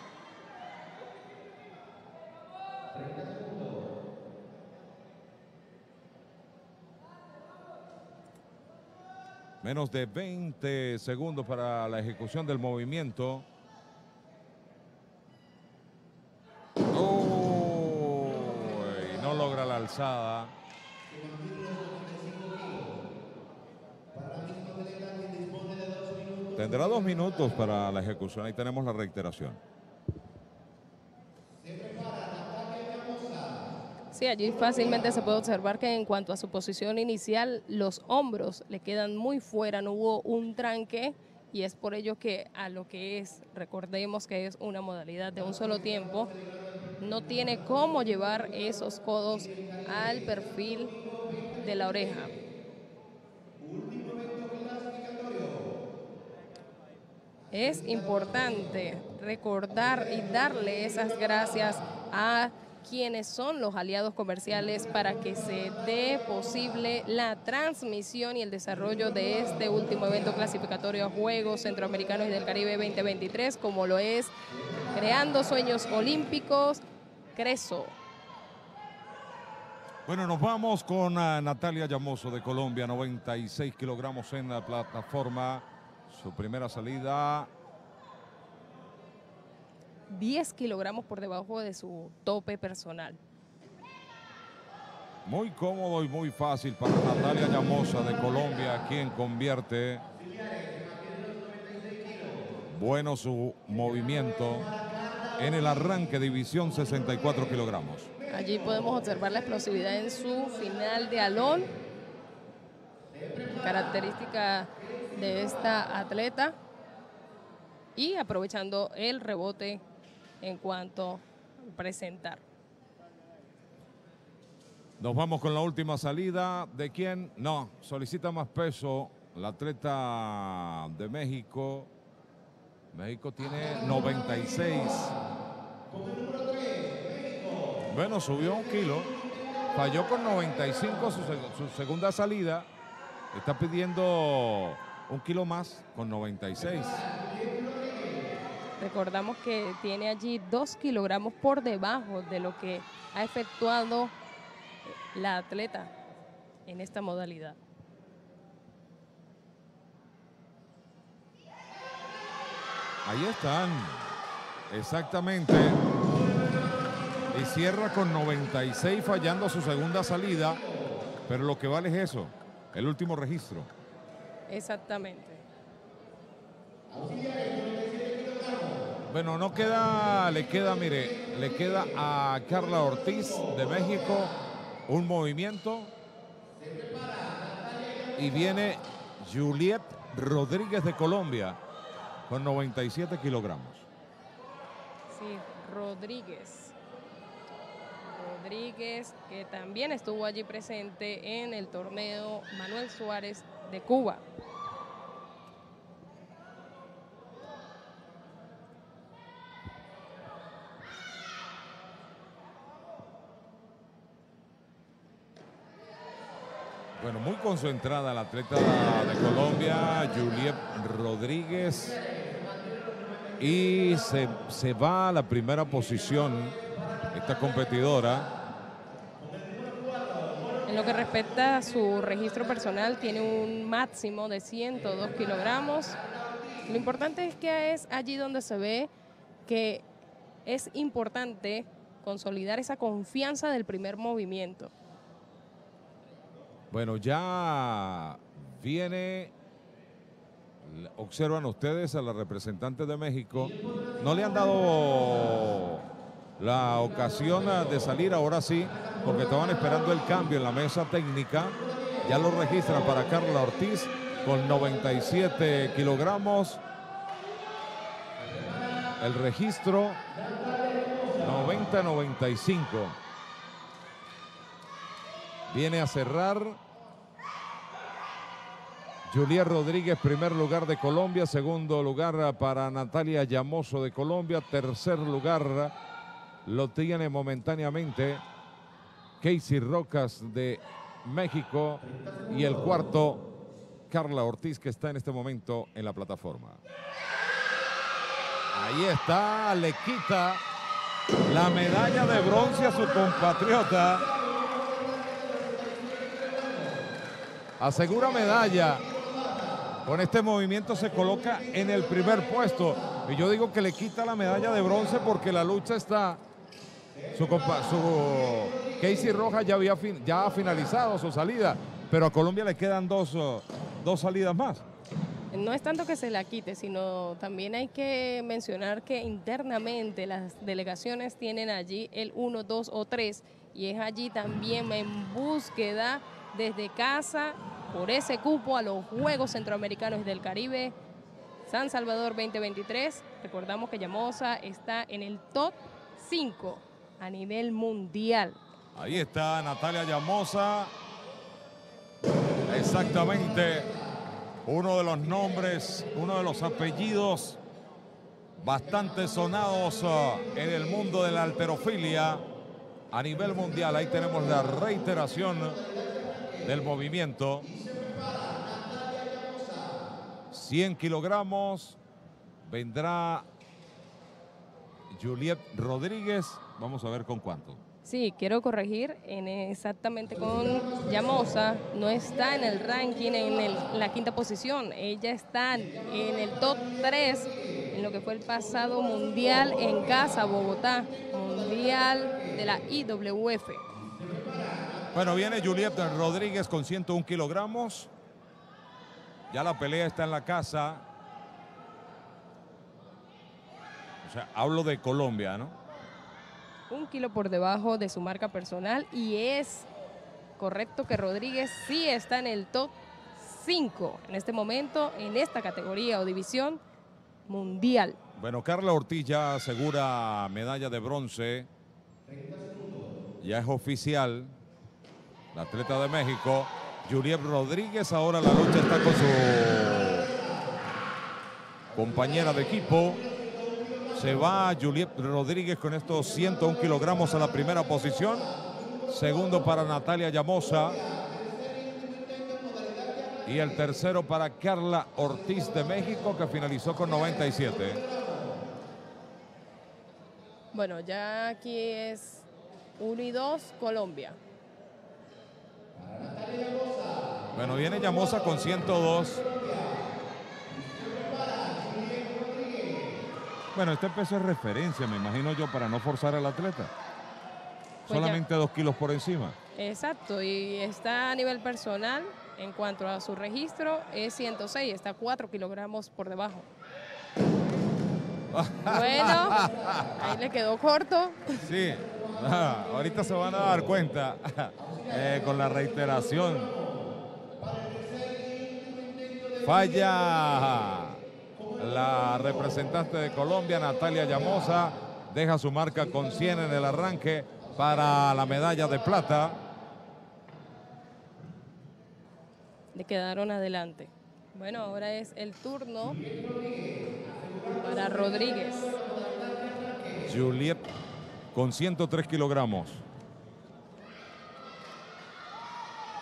Menos de 20 segundos para la ejecución del movimiento. no logra la alzada. Tendrá dos minutos para la ejecución. Ahí tenemos la reiteración. Allí fácilmente se puede observar que en cuanto a su posición inicial, los hombros le quedan muy fuera, no hubo un tranque y es por ello que a lo que es, recordemos que es una modalidad de un solo tiempo, no tiene cómo llevar esos codos al perfil de la oreja. Es importante recordar y darle esas gracias a quienes son los aliados comerciales para que se dé posible la transmisión y el desarrollo de este último evento clasificatorio a Juegos Centroamericanos y del Caribe 2023, como lo es Creando Sueños Olímpicos, Creso. Bueno, nos vamos con ah, Natalia Llamoso de Colombia, 96 kilogramos en la plataforma. Su primera salida 10 kilogramos por debajo de su tope personal. Muy cómodo y muy fácil para Natalia Llamosa de Colombia, quien convierte bueno su movimiento en el arranque división 64 kilogramos. Allí podemos observar la explosividad en su final de alón, característica de esta atleta y aprovechando el rebote en cuanto a presentar. Nos vamos con la última salida. ¿De quién? No, solicita más peso la atleta de México. México tiene 96. Bueno, subió un kilo. Falló con 95 su, su segunda salida. Está pidiendo un kilo más con 96. Recordamos que tiene allí dos kilogramos por debajo de lo que ha efectuado la atleta en esta modalidad. Ahí están, exactamente. Y cierra con 96 fallando su segunda salida, pero lo que vale es eso, el último registro. Exactamente. Bueno, no queda, le queda, mire, le queda a Carla Ortiz de México un movimiento. Y viene Juliet Rodríguez de Colombia con 97 kilogramos. Sí, Rodríguez. Rodríguez, que también estuvo allí presente en el torneo Manuel Suárez de Cuba. Muy concentrada la atleta de Colombia, Juliet Rodríguez. Y se, se va a la primera posición esta competidora. En lo que respecta a su registro personal, tiene un máximo de 102 kilogramos. Lo importante es que es allí donde se ve que es importante consolidar esa confianza del primer movimiento. Bueno, ya viene Observan ustedes a la representante de México. No le han dado la ocasión de salir ahora sí, porque estaban esperando el cambio en la mesa técnica. Ya lo registran para Carla Ortiz con 97 kilogramos. El registro 90-95. Viene a cerrar Julián Rodríguez, primer lugar de Colombia, segundo lugar para Natalia Llamoso de Colombia, tercer lugar lo tiene momentáneamente Casey Rocas de México y el cuarto Carla Ortiz que está en este momento en la plataforma. Ahí está, le quita la medalla de bronce a su compatriota. Asegura medalla. Con este movimiento se coloca en el primer puesto. Y yo digo que le quita la medalla de bronce porque la lucha está. Su, su Casey Rojas ya, había ya ha finalizado su salida, pero a Colombia le quedan dos, dos salidas más. No es tanto que se la quite, sino también hay que mencionar que internamente las delegaciones tienen allí el 1, 2 o 3 y es allí también en búsqueda desde casa por ese cupo a los Juegos Centroamericanos del Caribe San Salvador 2023. Recordamos que Llamosa está en el top 5 a nivel mundial. Ahí está Natalia Llamosa. Exactamente uno de los nombres, uno de los apellidos bastante sonados uh, en el mundo de la alterofilia a nivel mundial. Ahí tenemos la reiteración del movimiento. 100 kilogramos. Vendrá Juliet Rodríguez. Vamos a ver con cuánto. Sí, quiero corregir en exactamente con Llamosa. No está en el ranking en la quinta posición. Ella está en el top 3 en lo que fue el pasado mundial en casa, Bogotá. Mundial de la IWF. Bueno, viene Juliet Rodríguez con 101 kilogramos. Ya la pelea está en la casa. O sea, hablo de Colombia, ¿no? Un kilo por debajo de su marca personal y es correcto que Rodríguez sí está en el top 5 en este momento, en esta categoría o división mundial. Bueno, Carla Ortiz ya asegura medalla de bronce. Ya es oficial la atleta de México, Juliet Rodríguez. Ahora la lucha está con su compañera de equipo. Se va Juliet Rodríguez con estos 101 kilogramos a la primera posición. Segundo para Natalia Llamosa. Y el tercero para Carla Ortiz de México, que finalizó con 97. Bueno, ya aquí es 1 y 2, Colombia. Bueno, viene Llamosa con 102. Bueno, este peso es referencia, me imagino yo, para no forzar al atleta. Pues Solamente dos kilos por encima. Exacto, y está a nivel personal, en cuanto a su registro, es 106, está 4 kilogramos por debajo. bueno, ahí le quedó corto. Sí, ahorita se van a dar cuenta eh, con la reiteración. Falla la representante de Colombia, Natalia Llamosa, deja su marca con 100 en el arranque para la medalla de plata. Le quedaron adelante. Bueno, ahora es el turno para Rodríguez. Juliet con 103 kilogramos.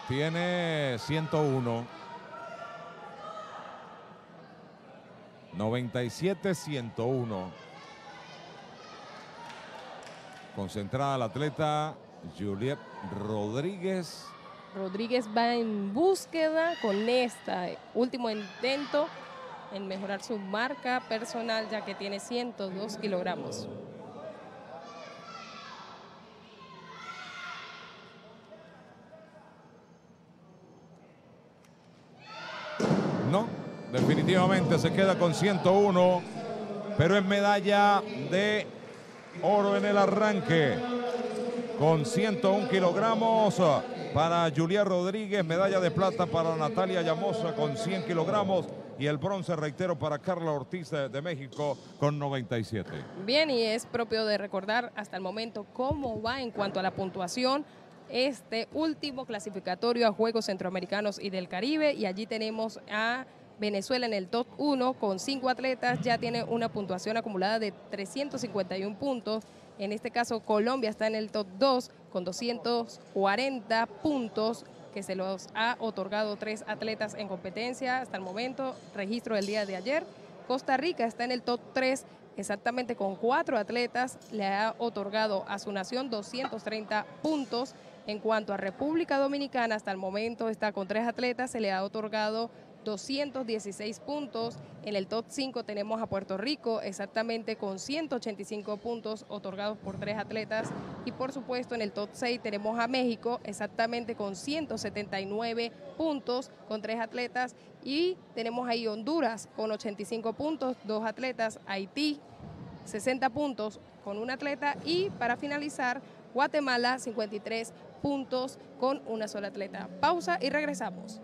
Tiene 101. 97-101. Concentrada la atleta Juliet Rodríguez. Rodríguez va en búsqueda con este último intento en mejorar su marca personal ya que tiene 102 kilogramos. No, definitivamente se queda con 101, pero es medalla de oro en el arranque con 101 kilogramos para Julia Rodríguez, medalla de plata para Natalia Llamosa con 100 kilogramos y el bronce, reitero, para Carla Ortiz de México con 97. Bien, y es propio de recordar hasta el momento cómo va en cuanto a la puntuación este último clasificatorio a Juegos Centroamericanos y del Caribe y allí tenemos a Venezuela en el top 1 con cinco atletas, ya tiene una puntuación acumulada de 351 puntos. En este caso, Colombia está en el top 2 con 240 puntos que se los ha otorgado tres atletas en competencia hasta el momento, registro del día de ayer. Costa Rica está en el top 3 exactamente con cuatro atletas, le ha otorgado a su nación 230 puntos. En cuanto a República Dominicana, hasta el momento está con tres atletas, se le ha otorgado 216 puntos. En el top 5 tenemos a Puerto Rico, exactamente con 185 puntos otorgados por tres atletas. Y por supuesto en el top 6 tenemos a México, exactamente con 179 puntos con tres atletas. Y tenemos ahí Honduras con 85 puntos, dos atletas. Haití, 60 puntos con un atleta. Y para finalizar, Guatemala, 53 puntos con una sola atleta. Pausa y regresamos.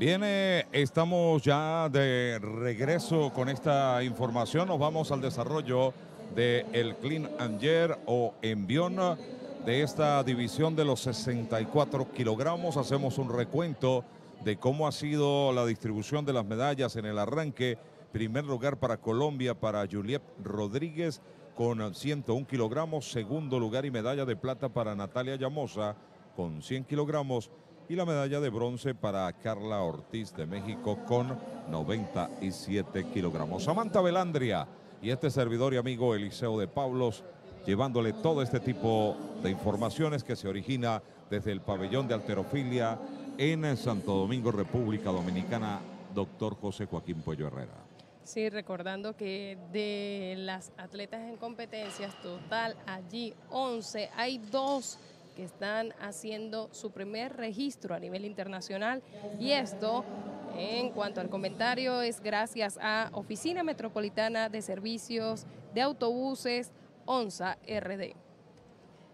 Viene, estamos ya de regreso con esta información. Nos vamos al desarrollo del el Clean Anger o envión de esta división de los 64 kilogramos. Hacemos un recuento de cómo ha sido la distribución de las medallas en el arranque. Primer lugar para Colombia, para Juliet Rodríguez con 101 kilogramos. Segundo lugar y medalla de plata para Natalia Llamosa con 100 kilogramos y la medalla de bronce para Carla Ortiz de México con 97 kilogramos. Samantha Belandria y este servidor y amigo Eliseo de Pablos llevándole todo este tipo de informaciones que se origina desde el pabellón de alterofilia en Santo Domingo, República Dominicana, doctor José Joaquín Pollo Herrera. Sí, recordando que de las atletas en competencias total allí 11, hay dos que están haciendo su primer registro a nivel internacional y esto en cuanto al comentario es gracias a Oficina Metropolitana de Servicios de Autobuses ONSA RD.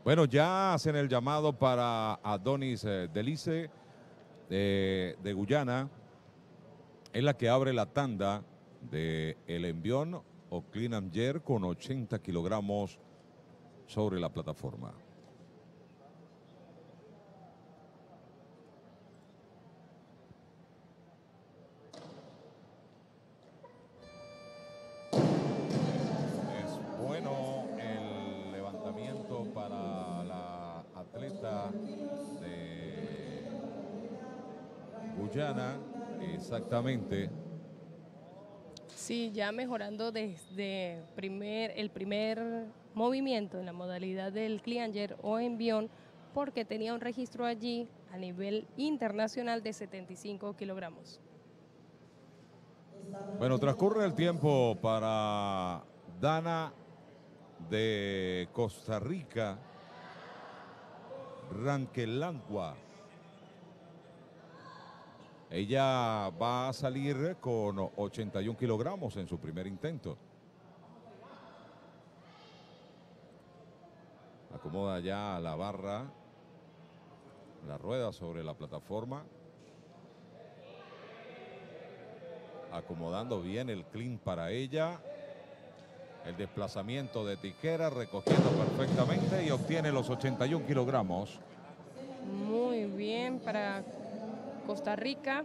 Bueno, ya hacen el llamado para Adonis eh, Delice de, de Guyana. Es la que abre la tanda de envión o Clean con 80 kilogramos sobre la plataforma. Exactamente. Sí, ya mejorando desde primer, el primer movimiento en la modalidad del Clianger o envión, porque tenía un registro allí a nivel internacional de 75 kilogramos. Bueno, transcurre el tiempo para Dana de Costa Rica, Ranquelancua. Ella va a salir con 81 kilogramos en su primer intento. Acomoda ya la barra, la rueda sobre la plataforma. Acomodando bien el clean para ella. El desplazamiento de tijera, recogiendo perfectamente y obtiene los 81 kilogramos. Muy bien para Costa Rica.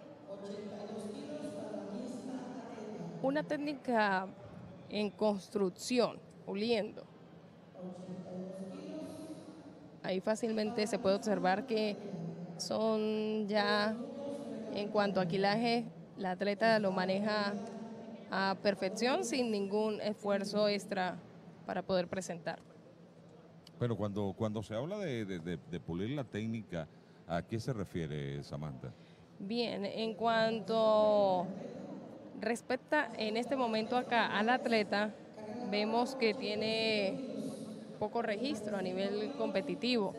Una técnica en construcción, oliendo. Ahí fácilmente se puede observar que son ya, en cuanto a quilaje, la atleta lo maneja a perfección sin ningún esfuerzo extra para poder presentar. Bueno, cuando, cuando se habla de, de pulir la técnica, ¿a qué se refiere Samantha? Bien, en cuanto respecta en este momento acá al atleta, vemos que tiene poco registro a nivel competitivo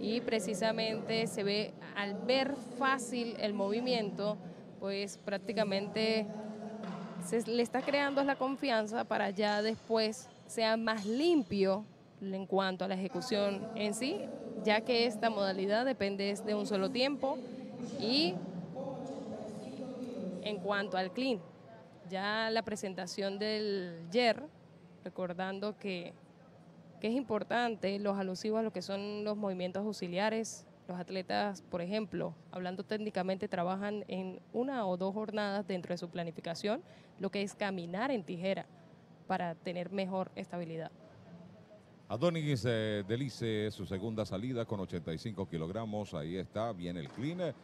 y precisamente se ve al ver fácil el movimiento, pues prácticamente se le está creando la confianza para ya después sea más limpio en cuanto a la ejecución en sí, ya que esta modalidad depende de un solo tiempo y en cuanto al clean, ya la presentación del YER, recordando que, es importante los alusivos a lo que son los movimientos auxiliares. Los atletas, por ejemplo, hablando técnicamente, trabajan en una o dos jornadas dentro de su planificación, lo que es caminar en tijera para tener mejor estabilidad. Adonis eh, Delice, su segunda salida con 85 kilogramos, ahí está, bien el clean.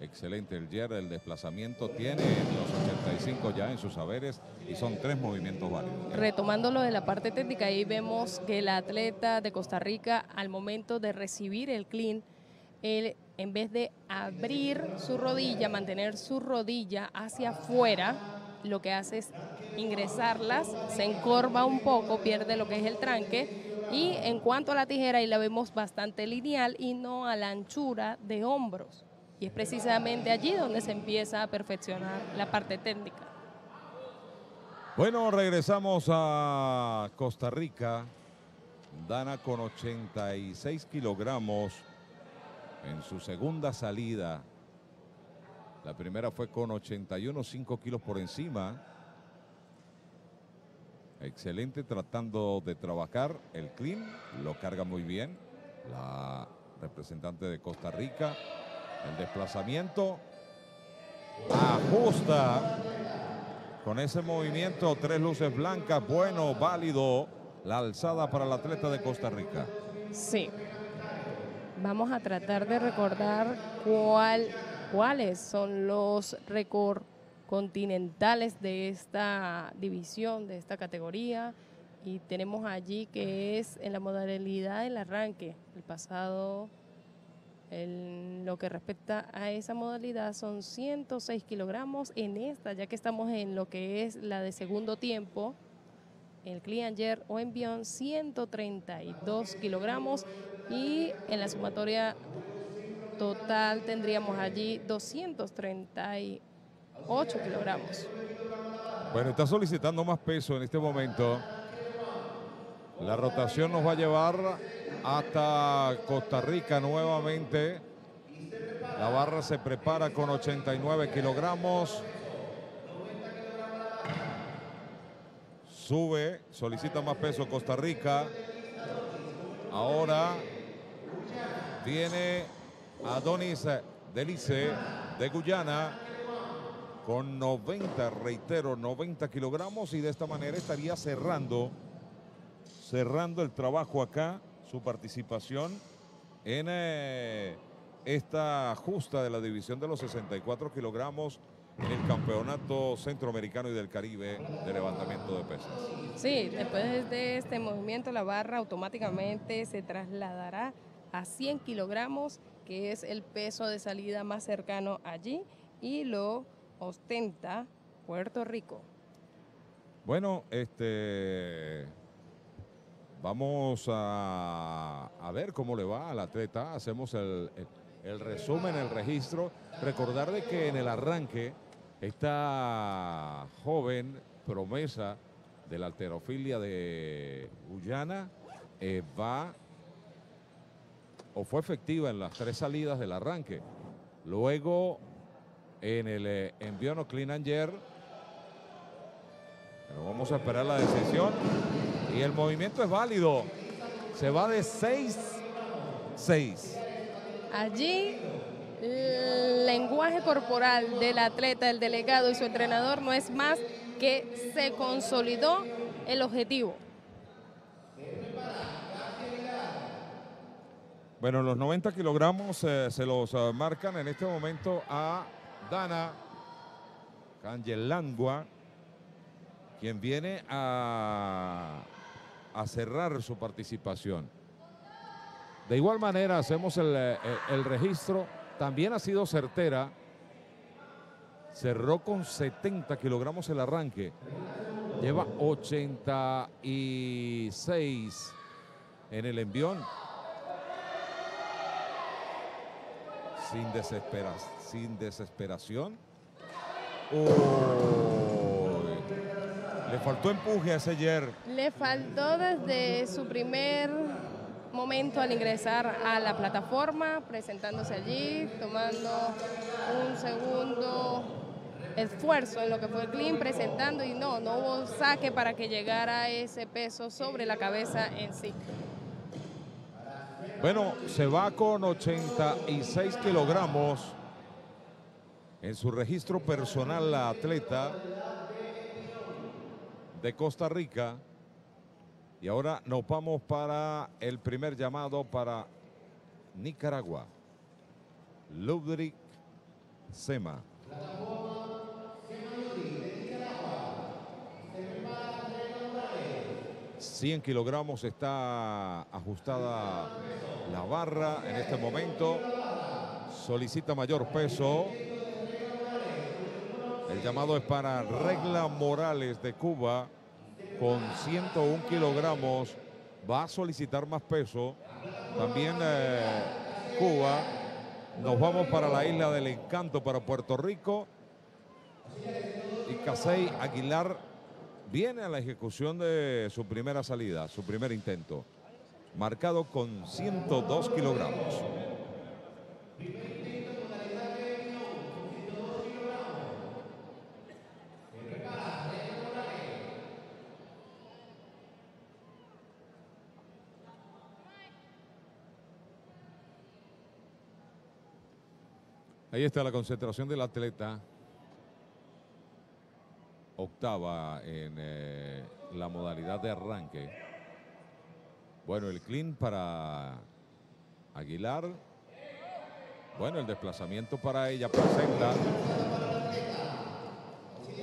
Excelente el Jer, el desplazamiento tiene los 85 ya en sus saberes y son tres movimientos válidos. Retomándolo de la parte técnica, ahí vemos que el atleta de Costa Rica al momento de recibir el clean, él en vez de abrir su rodilla, mantener su rodilla hacia afuera, lo que hace es ingresarlas, se encorva un poco, pierde lo que es el tranque y en cuanto a la tijera ahí la vemos bastante lineal y no a la anchura de hombros. Y es precisamente allí donde se empieza a perfeccionar la parte técnica. Bueno, regresamos a Costa Rica. Dana con 86 kilogramos en su segunda salida. La primera fue con 81, 5 kilos por encima. Excelente tratando de trabajar el clean, lo carga muy bien la representante de Costa Rica. El desplazamiento ajusta con ese movimiento, tres luces blancas, bueno, válido la alzada para el atleta de Costa Rica. Sí. Vamos a tratar de recordar cuál, cuáles son los récords continentales de esta división, de esta categoría. Y tenemos allí que es en la modalidad del arranque. El pasado, lo que respecta a esa modalidad, son 106 kilogramos. En esta, ya que estamos en lo que es la de segundo tiempo, el Cleanger o envión 132 kilogramos y en la sumatoria total tendríamos allí 238 kilogramos. Bueno, está solicitando más peso en este momento. La rotación nos va a llevar hasta Costa Rica nuevamente. La barra se prepara con 89 kilogramos. Sube, solicita más peso Costa Rica. Ahora viene Adonis Delice de Guyana con 90, reitero, 90 kilogramos y de esta manera estaría cerrando, cerrando el trabajo acá, su participación en eh, esta justa de la división de los 64 kilogramos en el Campeonato Centroamericano y del Caribe de levantamiento de pesas. Sí, después de este movimiento la barra automáticamente se trasladará a 100 kilogramos, que es el peso de salida más cercano allí, y lo ostenta Puerto Rico. Bueno, este vamos a, a ver cómo le va al atleta. Hacemos el, el, resumen, el registro. Recordar de que en el arranque esta joven promesa de la alterofilia de Guyana eh, va o fue efectiva en las tres salidas del arranque. Luego en el eh, envío Clean Anger, pero vamos a esperar la decisión y el movimiento es válido. Se va de 6 6. Allí el lenguaje corporal del atleta, el delegado y su entrenador no es más que se consolidó el objetivo. Bueno, los 90 kilogramos eh, se los uh, marcan en este momento a Dana Cangelangua, quien viene a, cerrar su participación. De igual manera hacemos el, el, el registro también ha sido certera. Cerró con 70 kilogramos el arranque. Lleva 86 en el envión. Sin, sin desesperación. Uy. Le faltó empuje a ese ayer. Le faltó desde su primer momento al ingresar a la plataforma, presentándose allí, tomando un segundo esfuerzo en lo que fue el clean, presentando y no, no hubo saque para que llegara ese peso sobre la cabeza en sí. Bueno, se va con 86 kilogramos en su registro personal la atleta de Costa Rica. Y ahora nos vamos para el primer llamado para Nicaragua. Ludwig Sema. ...100 kilogramos está ajustada la barra en este momento. Solicita mayor peso. El llamado es para Regla Morales de Cuba con 101 kilogramos, va a solicitar más peso. También eh, Cuba. Nos vamos para la isla del encanto, para Puerto Rico. Y Casey Aguilar viene a la ejecución de su primera salida, su primer intento, marcado con 102 kilogramos. Ahí está la concentración del atleta. Octava en eh, la modalidad de arranque. Bueno, el clean para Aguilar. Bueno, el desplazamiento para ella presenta.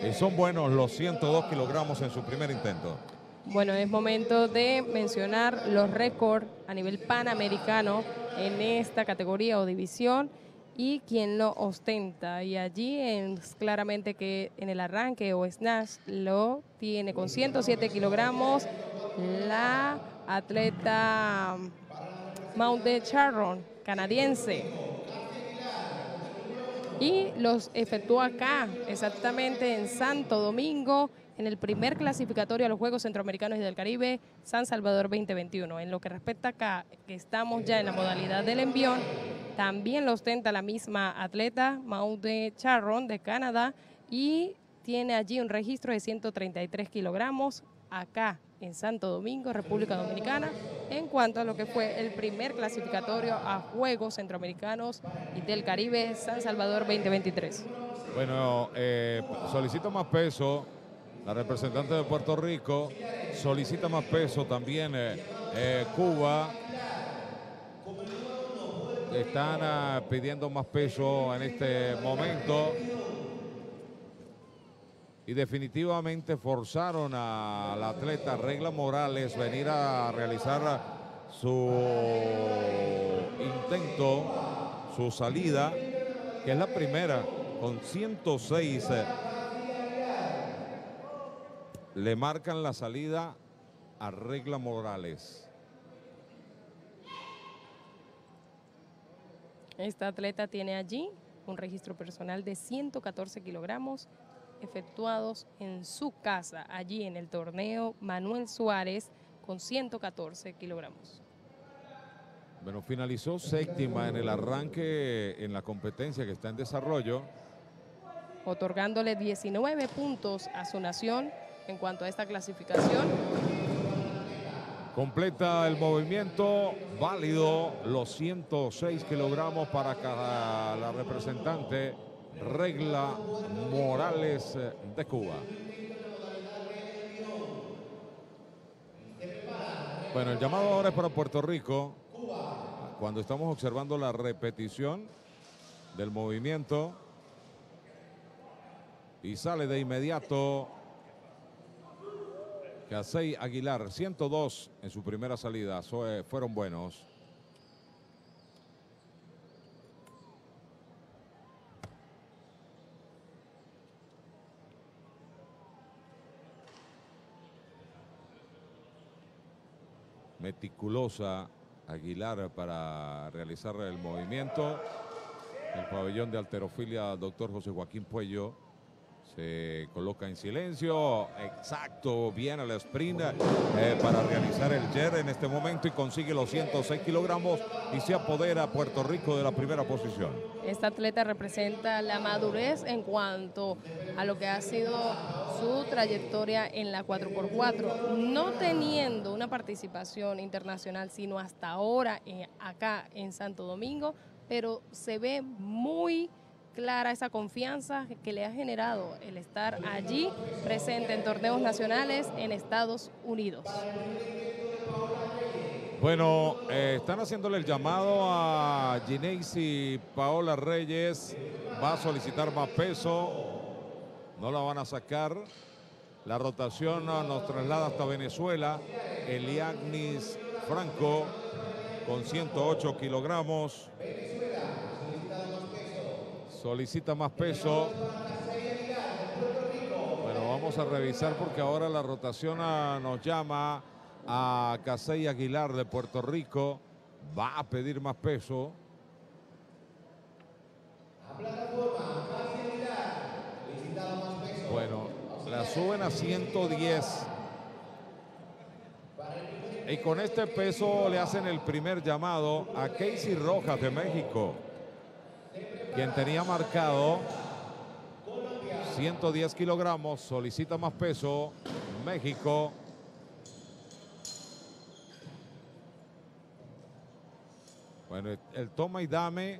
Y son buenos los 102 kilogramos en su primer intento. Bueno, es momento de mencionar los récords a nivel panamericano en esta categoría o división y quien lo ostenta. Y allí es claramente que en el arranque o snatch lo tiene con 107 kilogramos la atleta Mount Charron, canadiense. Y los efectuó acá, exactamente en Santo Domingo, en el primer clasificatorio a los Juegos Centroamericanos y del Caribe, San Salvador 2021. En lo que respecta acá, que estamos ya en la modalidad del envión, también lo ostenta la misma atleta, Maude Charron de Canadá, y tiene allí un registro de 133 kilogramos acá en Santo Domingo, República Dominicana, en cuanto a lo que fue el primer clasificatorio a Juegos Centroamericanos y del Caribe, San Salvador 2023. Bueno, eh, solicito más peso la representante de Puerto Rico, solicita más peso también eh, eh, Cuba. Están ah, pidiendo más peso en este momento. Y definitivamente forzaron a la atleta Regla Morales venir a realizar su intento, su salida, que es la primera con 106 le marcan la salida a Regla Morales. Esta atleta tiene allí un registro personal de 114 kilogramos efectuados en su casa, allí en el torneo Manuel Suárez, con 114 kilogramos. Bueno, finalizó séptima en el arranque en la competencia que está en desarrollo. Otorgándole 19 puntos a su nación en cuanto a esta clasificación. Completa el movimiento, válido los 106 kilogramos para cada la representante Regla Morales de Cuba. Bueno, el llamado ahora es para Puerto Rico. Cuando estamos observando la repetición del movimiento y sale de inmediato Casey Aguilar, 102 en su primera salida, eh, fueron buenos. Meticulosa Aguilar para realizar el movimiento. El pabellón de alterofilia, doctor José Joaquín Puello se coloca en silencio, exacto, bien al sprint eh, para realizar el jet en este momento y consigue los 106 kilogramos y se apodera Puerto Rico de la primera posición. Esta atleta representa la madurez en cuanto a lo que ha sido su trayectoria en la 4x4, no teniendo una participación internacional, sino hasta ahora eh, acá en Santo Domingo, pero se ve muy clara esa confianza que le ha generado el estar allí presente en torneos nacionales en Estados Unidos. Bueno, eh, están haciéndole el llamado a y Paola Reyes. Va a solicitar más peso. No la van a sacar. La rotación nos traslada hasta Venezuela. Eliagnis Franco con 108 kilogramos solicita más peso. Bueno, vamos a revisar porque ahora la rotación nos llama a Casey Aguilar de Puerto Rico. Va a pedir más peso. Bueno, la suben a 110. Y con este peso le hacen el primer llamado a Casey Rojas de México quien tenía marcado 110 kilogramos, solicita más peso, México. Bueno, el toma y dame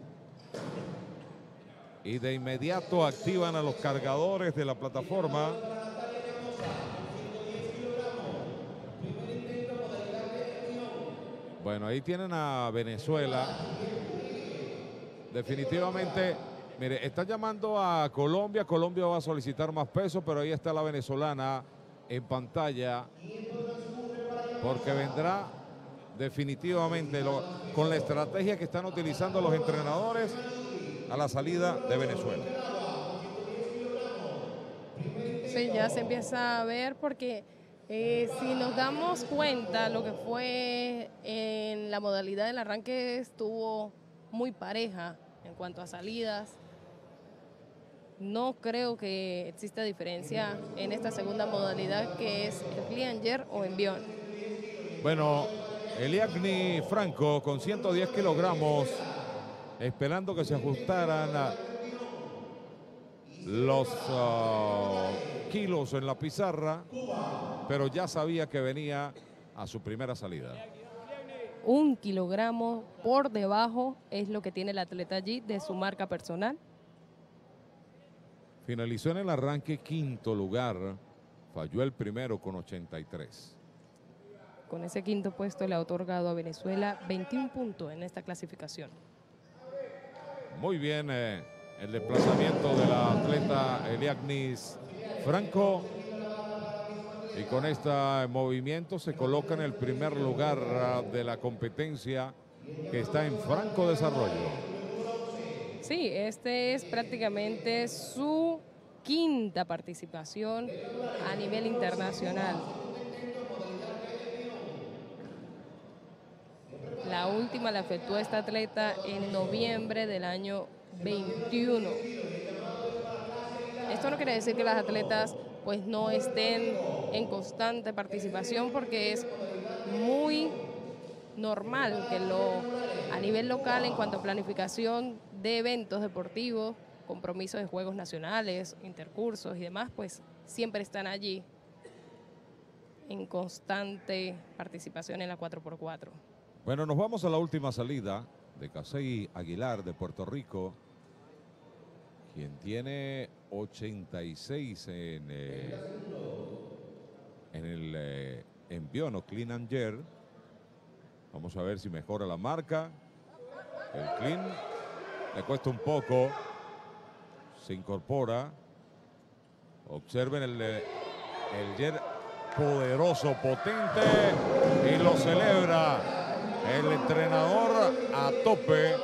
y de inmediato activan a los cargadores de la plataforma. Bueno, ahí tienen a Venezuela. Definitivamente, mire, está llamando a Colombia. Colombia va a solicitar más peso, pero ahí está la venezolana en pantalla. Porque vendrá definitivamente con la estrategia que están utilizando los entrenadores a la salida de Venezuela. Sí, ya se empieza a ver porque eh, si nos damos cuenta, lo que fue en la modalidad del arranque estuvo muy pareja en cuanto a salidas. No creo que exista diferencia en esta segunda modalidad que es el Flianger o envión. Bueno, Eliagni Franco con 110 kilogramos, esperando que se ajustaran los ah, kilos en la pizarra, pero ya sabía que venía a su primera salida. Un kilogramo por debajo es lo que tiene el atleta allí de su marca personal. Finalizó en el arranque quinto lugar, falló el primero con 83. Con ese quinto puesto le ha otorgado a Venezuela 21 puntos en esta clasificación. Muy bien eh, el desplazamiento de la atleta Eliagnis Franco. Y con este movimiento se coloca en el primer lugar ah, de la competencia que está en franco desarrollo. Sí, este es prácticamente su quinta participación a nivel internacional. La última la efectuó esta atleta en noviembre del año 21. Esto no quiere decir que las atletas pues no estén en constante participación porque es muy normal que lo a nivel local en cuanto a planificación de eventos deportivos, compromisos de juegos nacionales, intercursos y demás, pues siempre están allí en constante participación en la 4x4. Bueno, nos vamos a la última salida de Casey Aguilar de Puerto Rico, quien tiene 86 en, eh, en el eh, envío, no Clean and Jerk. Vamos a ver si mejora la marca. El Clean le cuesta un poco. Se incorpora. Observen el, eh, el Jerk poderoso, potente y lo celebra el entrenador a tope.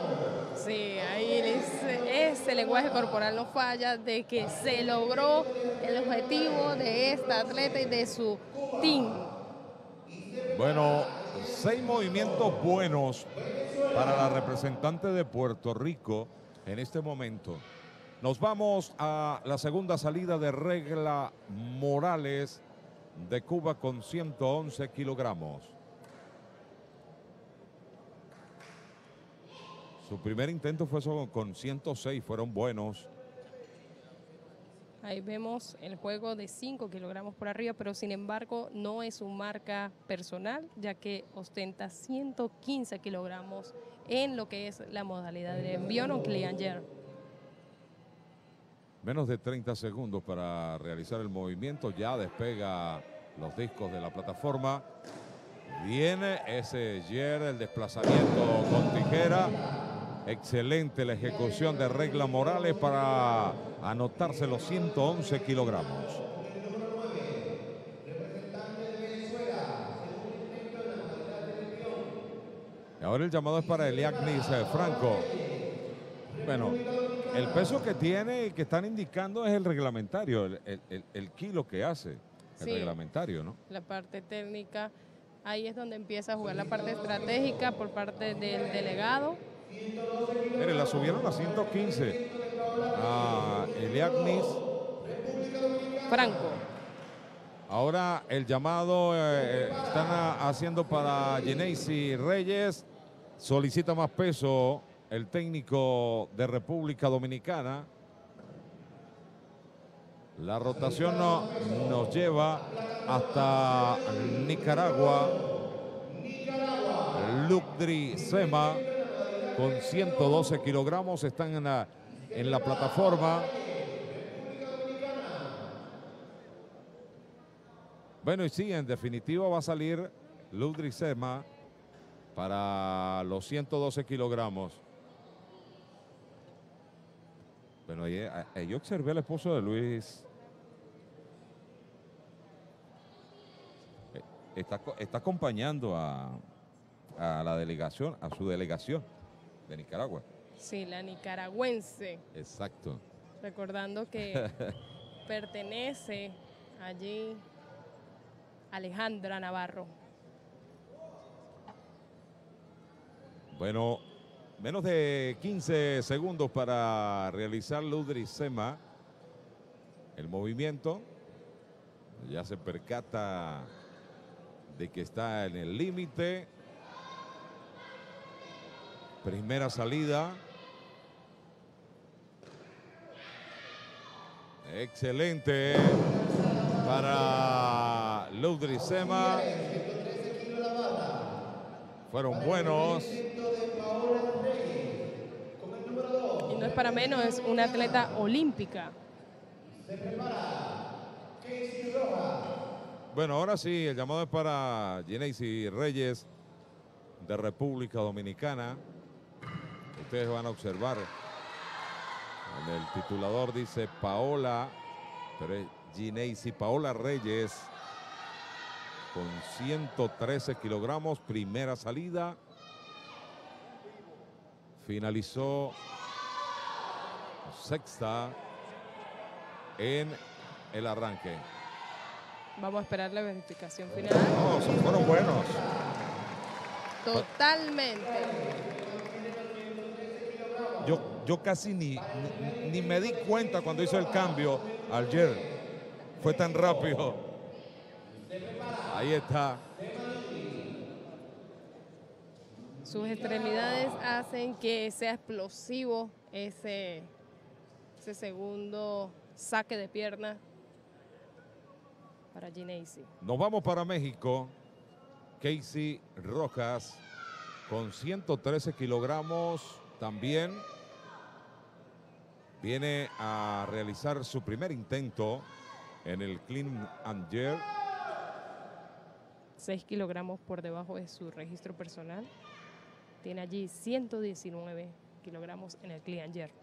Sí, ahí ese lenguaje corporal no falla de que se logró el objetivo de esta atleta y de su team. Bueno, seis movimientos buenos para la representante de Puerto Rico en este momento. Nos vamos a la segunda salida de regla Morales de Cuba con 111 kilogramos. Su primer intento fue con 106, fueron buenos. Ahí vemos el juego de 5 kilogramos por arriba, pero sin embargo no es su marca personal, ya que ostenta 115 kilogramos en lo que es la modalidad de envío o Cleanger. Menos de 30 segundos para realizar el movimiento, ya despega los discos de la plataforma. Viene ese Yer, el desplazamiento con tijera Excelente la ejecución de Regla Morales para anotarse los 111 kilogramos. Y ahora el llamado es para Eliagnis eh, Franco. Bueno, el peso que tiene y que están indicando es el reglamentario, el, kilo que hace, el reglamentario, ¿no? La parte técnica, ahí es donde empieza a jugar la parte estratégica por parte del delegado Mire, la subieron a 115 a Eliagnis Franco. Ahora el llamado eh, eh, están haciendo para Geneisi Reyes. Solicita más peso el técnico de República Dominicana. La rotación nos lleva hasta Nicaragua. Lucdri Sema con 112 kilogramos. Están en la plataforma. Bueno, y sí, en definitiva va a salir Ludwig Sema para los 112 kilogramos. Bueno, yo observé al esposo de Luis. Eh, está, está acompañando a, a la delegación, a su delegación de Nicaragua. Sí, la nicaragüense. Exacto. Recordando que pertenece allí Alejandra Navarro. Bueno, menos de 15 segundos para realizar Ludri Sema. El movimiento ya se percata de que está en el límite. Primera salida. Excelente para Ludri Sema. Fueron buenos. Y no es para menos, es una atleta olímpica. Bueno, ahora sí, el llamado es para Genesis Reyes de República Dominicana. Ustedes van a observar. En el titulador dice Paola, pero es Gineisi Paola Reyes con 113 kilogramos, primera salida. Finalizó sexta en el arranque. Vamos a esperar la verificación final. No, fueron buenos. Totalmente. Yo, casi ni, ni, ni me di cuenta cuando hizo el cambio ayer. Fue tan rápido. Ahí está. Sus extremidades hacen que sea explosivo ese, ese segundo saque de pierna para Gineisi. Nos vamos para México. Casey Rojas con 113 kilogramos también viene a realizar su primer intento en el Clean and Jerk. 6 kilogramos por debajo de su registro personal. Tiene allí 119 kilogramos en el Clean and Jerk.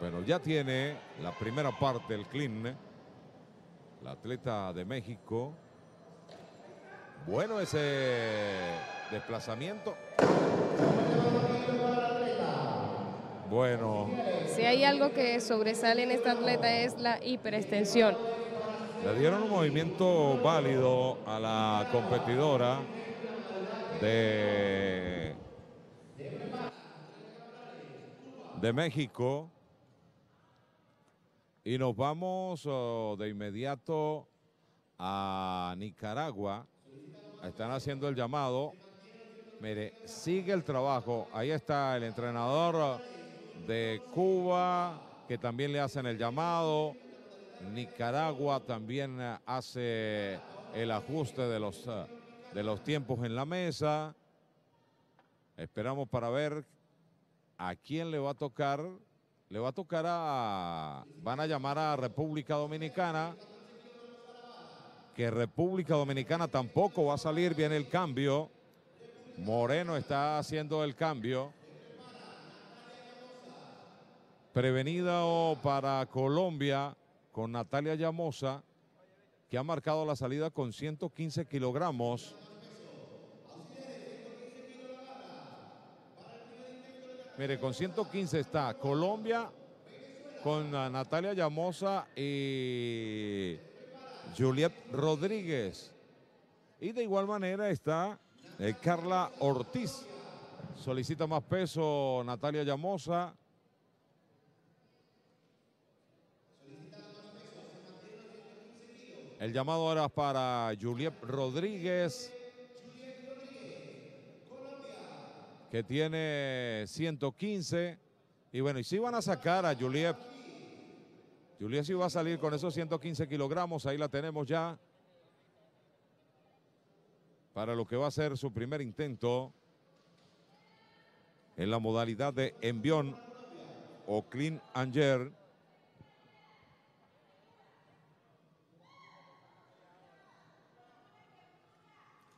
Bueno, ya tiene la primera parte del clean. La atleta de México. Bueno ese desplazamiento. Bueno. Si hay algo que sobresale en esta atleta es la hiperextensión. Le dieron un movimiento válido a la competidora de, de México. Y nos vamos oh, de inmediato a Nicaragua. Están haciendo el llamado. Mire, sigue el trabajo. Ahí está el entrenador de Cuba, que también le hacen el llamado. Nicaragua también hace el ajuste de los, de los tiempos en la mesa. Esperamos para ver a quién le va a tocar. Le va a tocar a... Van a llamar a República Dominicana. Que República Dominicana tampoco va a salir. Viene el cambio. Moreno está haciendo el cambio. Prevenido para Colombia con Natalia Llamosa, que ha marcado la salida con 115 kilogramos. Mire, con 115 está Colombia con Natalia Llamosa y Juliet Rodríguez. Y de igual manera está eh, Carla Ortiz. Solicita más peso Natalia Llamosa. El llamado era para Juliet Rodríguez. Que tiene 115. Y bueno, y si van a sacar a Juliet. Juliet sí va a salir con esos 115 kilogramos. Ahí la tenemos ya. Para lo que va a ser su primer intento. en la modalidad de envión o clean and.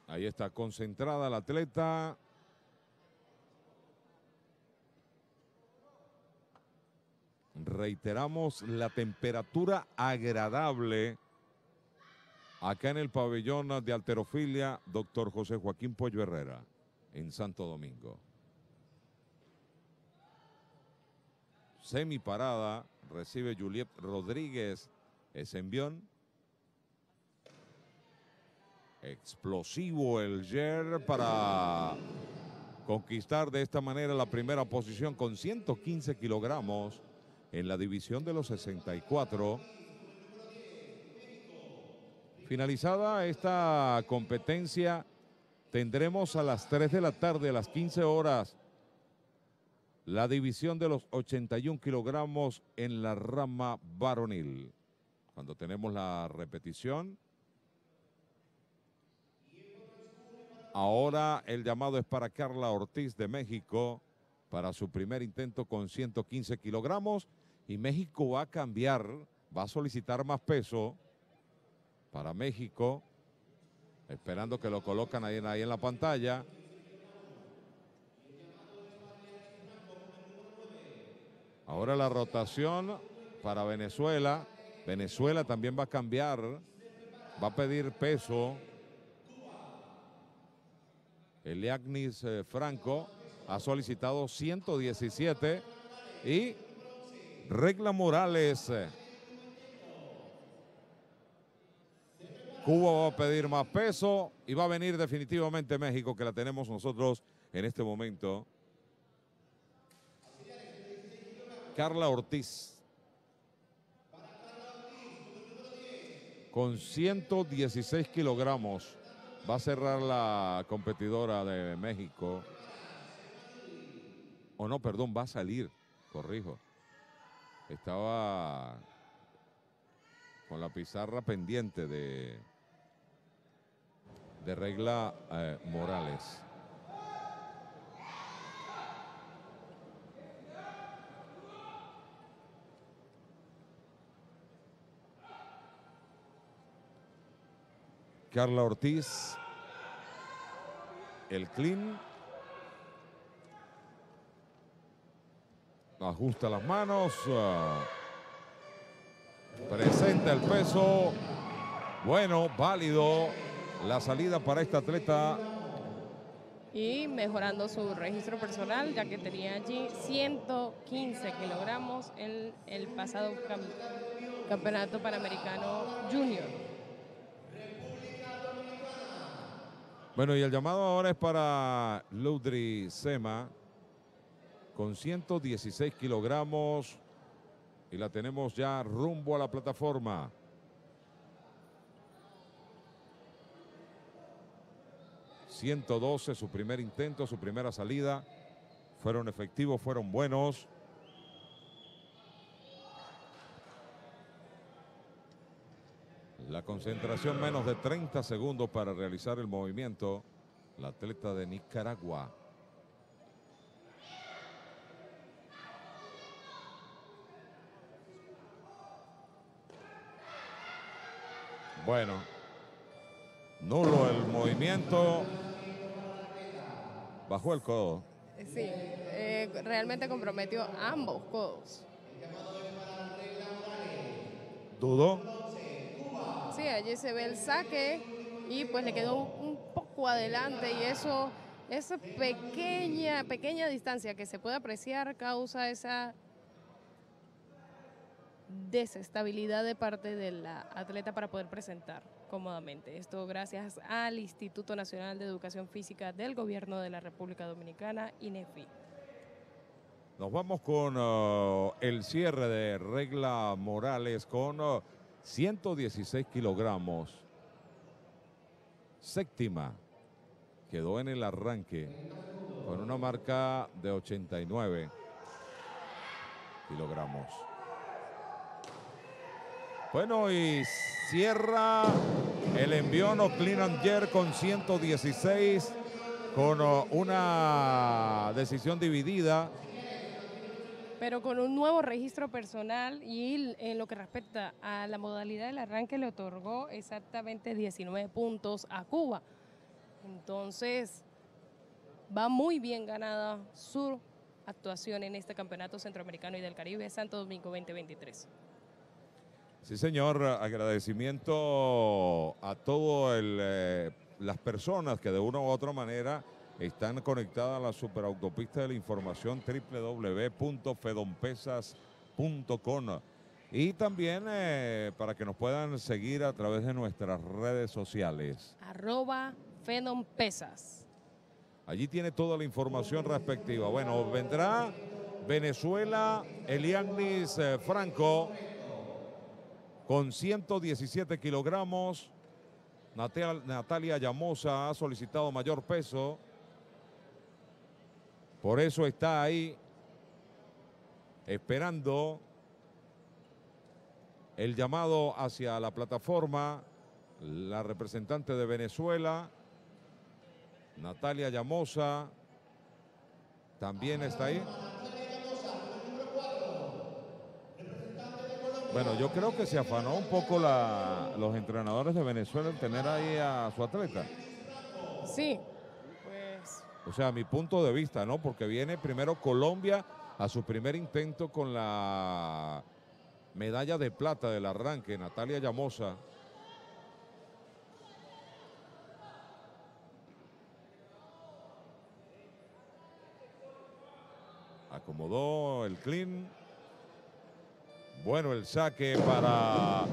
Ahí está concentrada la atleta. Reiteramos la temperatura agradable acá en el pabellón de alterofilia, doctor José Joaquín Pollo Herrera, en Santo Domingo. Semi parada, recibe Juliet Rodríguez, es envión. Explosivo el Jer para conquistar de esta manera la primera posición con 115 kilogramos en la división de los 64. Finalizada esta competencia, tendremos a las 3 de la tarde, a las 15 horas, la división de los 81 kilogramos en la rama varonil. Cuando tenemos la repetición. Ahora el llamado es para Carla Ortiz de México para su primer intento con 115 kilogramos y México va a cambiar, va a solicitar más peso para México, esperando que lo colocan ahí, ahí en la pantalla. Ahora la rotación para Venezuela. Venezuela también va a cambiar, va a pedir peso. Eliagnis eh, Franco ha solicitado 117 y Regla Morales. Eh, Cuba va a pedir más peso y va a venir definitivamente México, que la tenemos nosotros en este momento. Carla Ortiz. Con 116 kilogramos va a cerrar la competidora de México. O no, perdón, va a salir, corrijo. Estaba con la pizarra pendiente de, de regla eh, Morales. Carla Ortiz, el clean. Ajusta las manos. Uh, presenta el peso. Bueno, válido la salida para esta atleta. Y mejorando su registro personal, ya que tenía allí 115 kilogramos en el pasado campeonato panamericano junior. Bueno, y el llamado ahora es para Ludri Sema, con 116 kilogramos, y la tenemos ya rumbo a la plataforma. ...112 su primer intento, su primera salida... ...fueron efectivos, fueron buenos... La concentración menos de 30 segundos para realizar el movimiento. La atleta de Nicaragua. Bueno, nulo el movimiento. Bajó el codo. Sí, eh, realmente comprometió ambos codos. Dudó Sí, allí se ve el saque y pues le quedó un, poco adelante y eso, esa pequeña, pequeña distancia que se puede apreciar causa esa desestabilidad de parte de la atleta para poder presentar cómodamente. Esto gracias al Instituto Nacional de Educación Física del Gobierno de la República Dominicana, INEFI. Nos vamos con uh, el cierre de Regla Morales con... Uh, 116 kilogramos. Séptima. Quedó en el arranque con una marca de 89 kilogramos. Bueno, y cierra el envión o Clean and con 116 con una una decisión dividida. Pero con un nuevo registro personal y en lo que respecta a la modalidad del arranque le otorgó exactamente 19 puntos a Cuba. Entonces, va muy bien ganada su actuación en este Campeonato Centroamericano y del Caribe Santo Domingo 2023. Sí, señor. Agradecimiento a todas eh, las personas que de una u otra manera están conectadas a la superautopista de la información www.fedompesas.com y también eh, para que nos puedan seguir a través de nuestras redes sociales. Arroba Fedompesas. Allí tiene toda la información respectiva. Bueno, vendrá Venezuela, Eliagnis eh, Franco con 117 kilogramos. Natalia Llamosa ha solicitado mayor peso. Por eso está ahí esperando el llamado hacia la plataforma. La representante de Venezuela, Natalia Llamosa, también está ahí. Bueno, yo creo que se afanó un poco los entrenadores de Venezuela en tener ahí a su atleta. Sí. O sea, mi punto de vista, ¿no? Porque viene primero Colombia a su primer intento con la medalla de plata del arranque, Natalia Llamosa. Acomodó el clean. Bueno, el saque para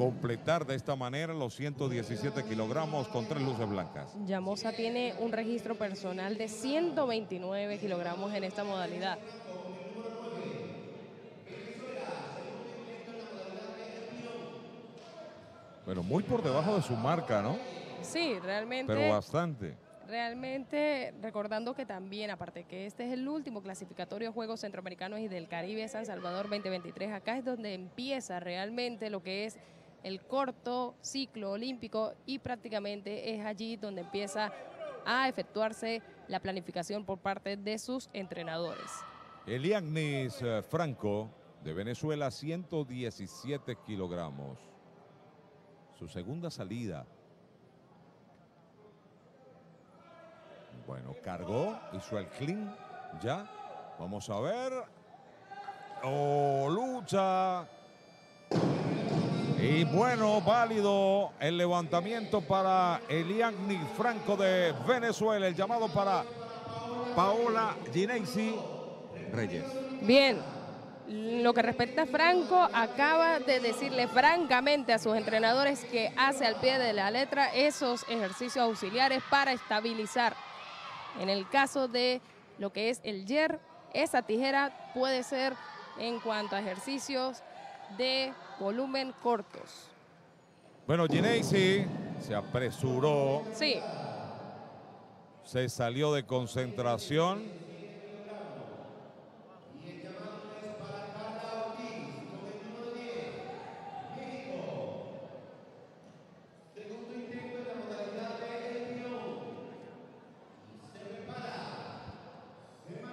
completar de esta manera los 117 kilogramos con tres luces blancas. Llamosa tiene un registro personal de 129 kilogramos en esta modalidad. Bueno, muy por debajo de su marca, ¿no? Sí, realmente. Pero bastante. Realmente, recordando que también, aparte que este es el último clasificatorio de Juegos Centroamericanos y del Caribe San Salvador 2023, acá es donde empieza realmente lo que es el corto ciclo olímpico y prácticamente es allí donde empieza a efectuarse la planificación por parte de sus entrenadores. Eliagnis eh, Franco, de Venezuela, 117 kilogramos. Su segunda salida Bueno, cargó, hizo el clean, ya. Vamos a ver. Oh, lucha. Y bueno, válido el levantamiento para Eliagni Franco de Venezuela. El llamado para Paola Gineisi Reyes. Bien, lo que respecta a Franco, acaba de decirle francamente a sus entrenadores que hace al pie de la letra esos ejercicios auxiliares para estabilizar en el caso de lo que es el yer, esa tijera puede ser en cuanto a ejercicios de volumen cortos. Bueno, Gineisi se apresuró. Sí. Se salió de concentración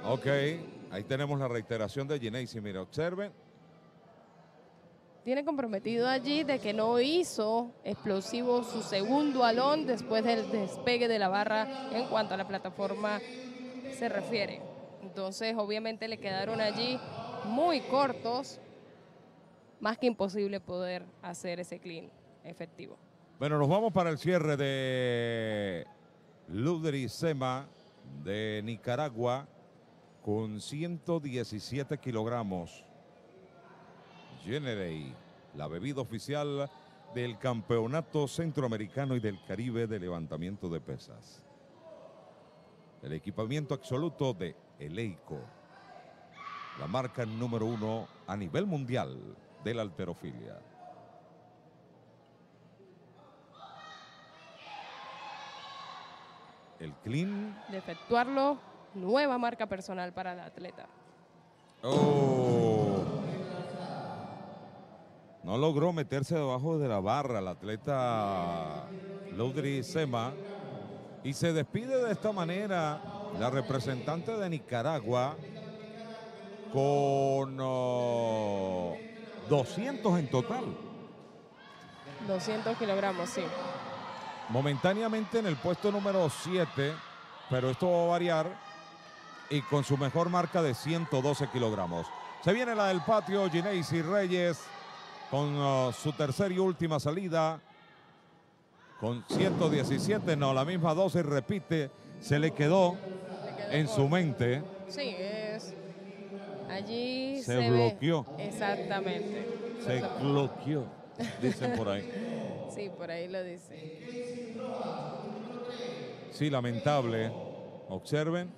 Ok, ahí tenemos la reiteración de Gineisi. Mira, observen. Tiene comprometido allí de que no hizo explosivo su segundo alón después del despegue de la barra en cuanto a la plataforma se refiere. Entonces, obviamente le quedaron allí muy cortos, más que imposible poder hacer ese clean efectivo. Bueno, nos vamos para el cierre de Ludri Sema de Nicaragua con 117 kilogramos. Generate, la bebida oficial del Campeonato Centroamericano y del Caribe de Levantamiento de Pesas. El equipamiento absoluto de Eleico, la marca número uno a nivel mundial de la alterofilia. El clean. De efectuarlo nueva marca personal para el atleta. Oh. No logró meterse debajo de la barra el atleta Laudry Sema y se despide de esta manera la representante de Nicaragua con oh, 200 en total. 200 kilogramos, sí. Momentáneamente en el puesto número 7, pero esto va a variar y con su mejor marca de 112 kilogramos. Se viene la del patio, Gineisi Reyes con oh, su tercera y última salida con 117, no, la misma dosis repite, se le quedó en su mente. Sí, es. Allí Se se, ve- bloqueó. Exactamente. Se bloqueó, dicen por ahí. Sí, por ahí lo dice. Sí, lamentable. Observen.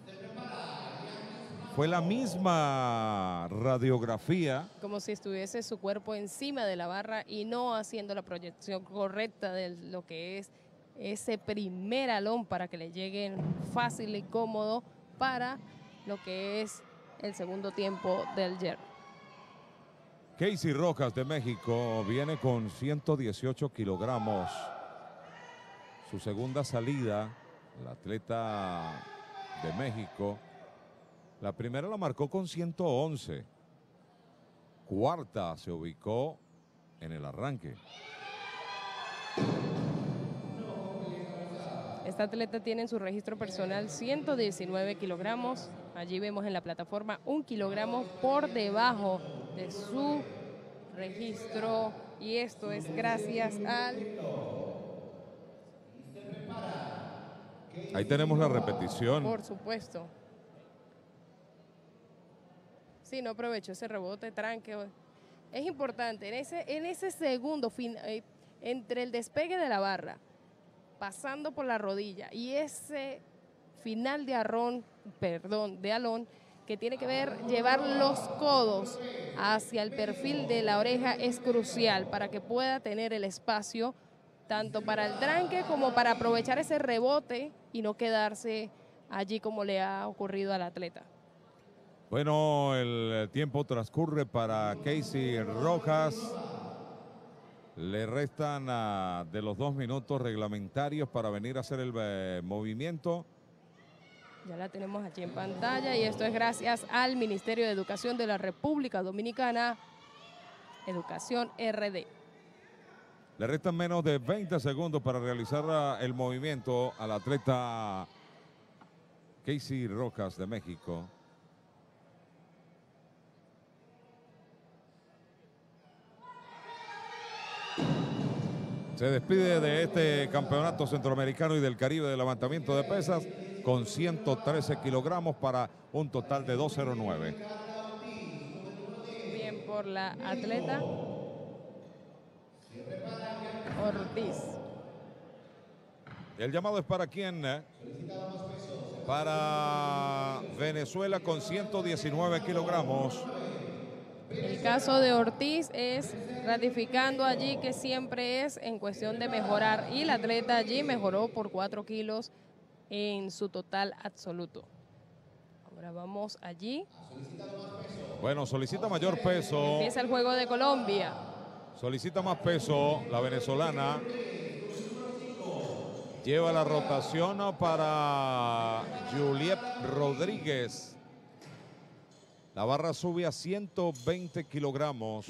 Fue la misma radiografía. Como si estuviese su cuerpo encima de la barra y no haciendo la proyección correcta de lo que es ese primer alón para que le lleguen fácil y cómodo para lo que es el segundo tiempo del hierro. Casey Rojas de México viene con 118 kilogramos. Su segunda salida, la atleta de México. La primera la marcó con 111. Cuarta se ubicó en el arranque. Esta atleta tiene en su registro personal 119 kilogramos. Allí vemos en la plataforma un kilogramo por debajo de su registro. Y esto es gracias al Ahí tenemos la repetición. Por supuesto. Sí, no aprovecho ese rebote, tranque. Es importante, en ese, en ese segundo, fin, eh, entre el despegue de la barra, pasando por la rodilla y ese final de arrón, perdón, de alón, que tiene que ver llevar los codos hacia el perfil de la oreja es crucial para que pueda tener el espacio tanto para el tranque como para aprovechar ese rebote y no quedarse allí como le ha ocurrido al atleta. Bueno, el tiempo transcurre para Casey Rojas. Le restan ah, de los dos minutos reglamentarios para venir a hacer el eh, movimiento. Ya la tenemos allí en pantalla y esto es gracias al Ministerio de Educación de la República Dominicana, Educación RD. Le restan menos de 20 segundos para realizar ah, el movimiento al atleta Casey Rojas de México. Se despide de este campeonato centroamericano y del Caribe de levantamiento de pesas con 113 kilogramos para un total de 209. Bien por la atleta Ortiz. El llamado es para quién? eh? Para Venezuela con 119 kilogramos. El caso de Ortiz es ratificando allí que siempre es en cuestión de mejorar y la atleta allí mejoró por 4 kilos en su total absoluto. Ahora vamos allí. Bueno, solicita mayor peso. Empieza el juego de Colombia. Solicita más peso la venezolana. Lleva la rotación para Juliet Rodríguez. La barra sube a 120 kilogramos.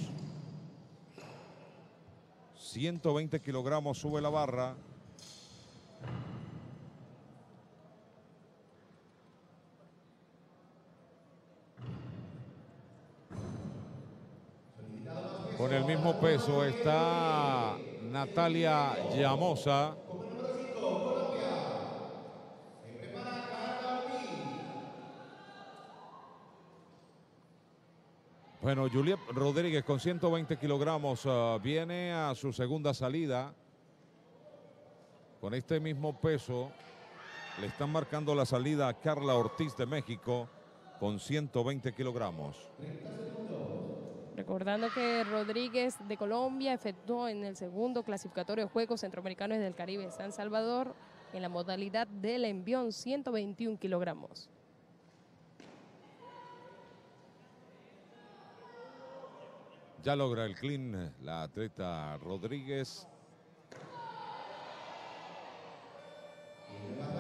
120 kilogramos sube la barra. Con el mismo peso está Natalia Llamosa. Bueno, Juliet Rodríguez con 120 kilogramos ah, viene a su segunda salida. Con este mismo peso le están marcando la salida a Carla Ortiz de México con 120 kilogramos. Recordando que Rodríguez de Colombia efectuó en el segundo clasificatorio de Juegos Centroamericanos del Caribe San Salvador en la modalidad del envión 121 kilogramos. Ya logra el clean la atleta Rodríguez.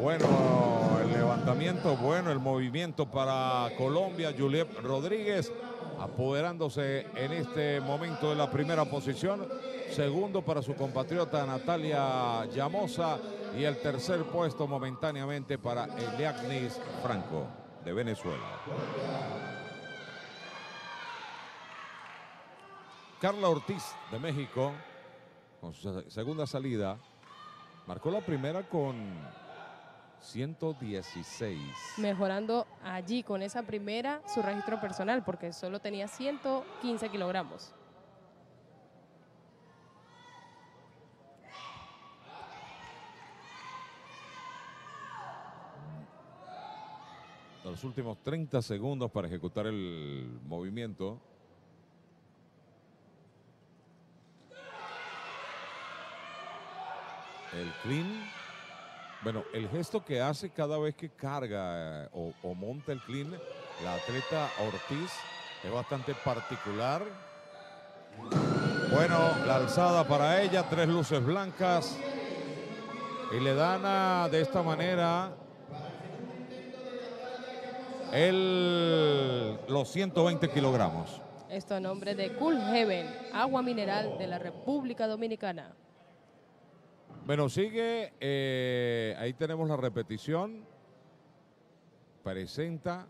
Bueno, el levantamiento. Bueno, el movimiento para Colombia. Juliet Rodríguez apoderándose en este momento de la primera posición. Segundo para su compatriota Natalia Llamosa. Y el tercer puesto momentáneamente para Eliagnis Franco de Venezuela. Carla Ortiz de México, con su segunda salida, marcó la primera con 116. Mejorando allí con esa primera su registro personal, porque solo tenía 115 kilogramos. Los últimos 30 segundos para ejecutar el movimiento. El clean. Bueno, el gesto que hace cada vez que carga eh, o, monta el clean, la atleta Ortiz, es bastante particular. Bueno, la alzada para ella, tres luces blancas. Y le dan de esta manera el, los 120 kilogramos. Esto a nombre de Cool Heaven, agua mineral de la República Dominicana. Bueno, sigue, eh, ahí tenemos la repetición. Presenta.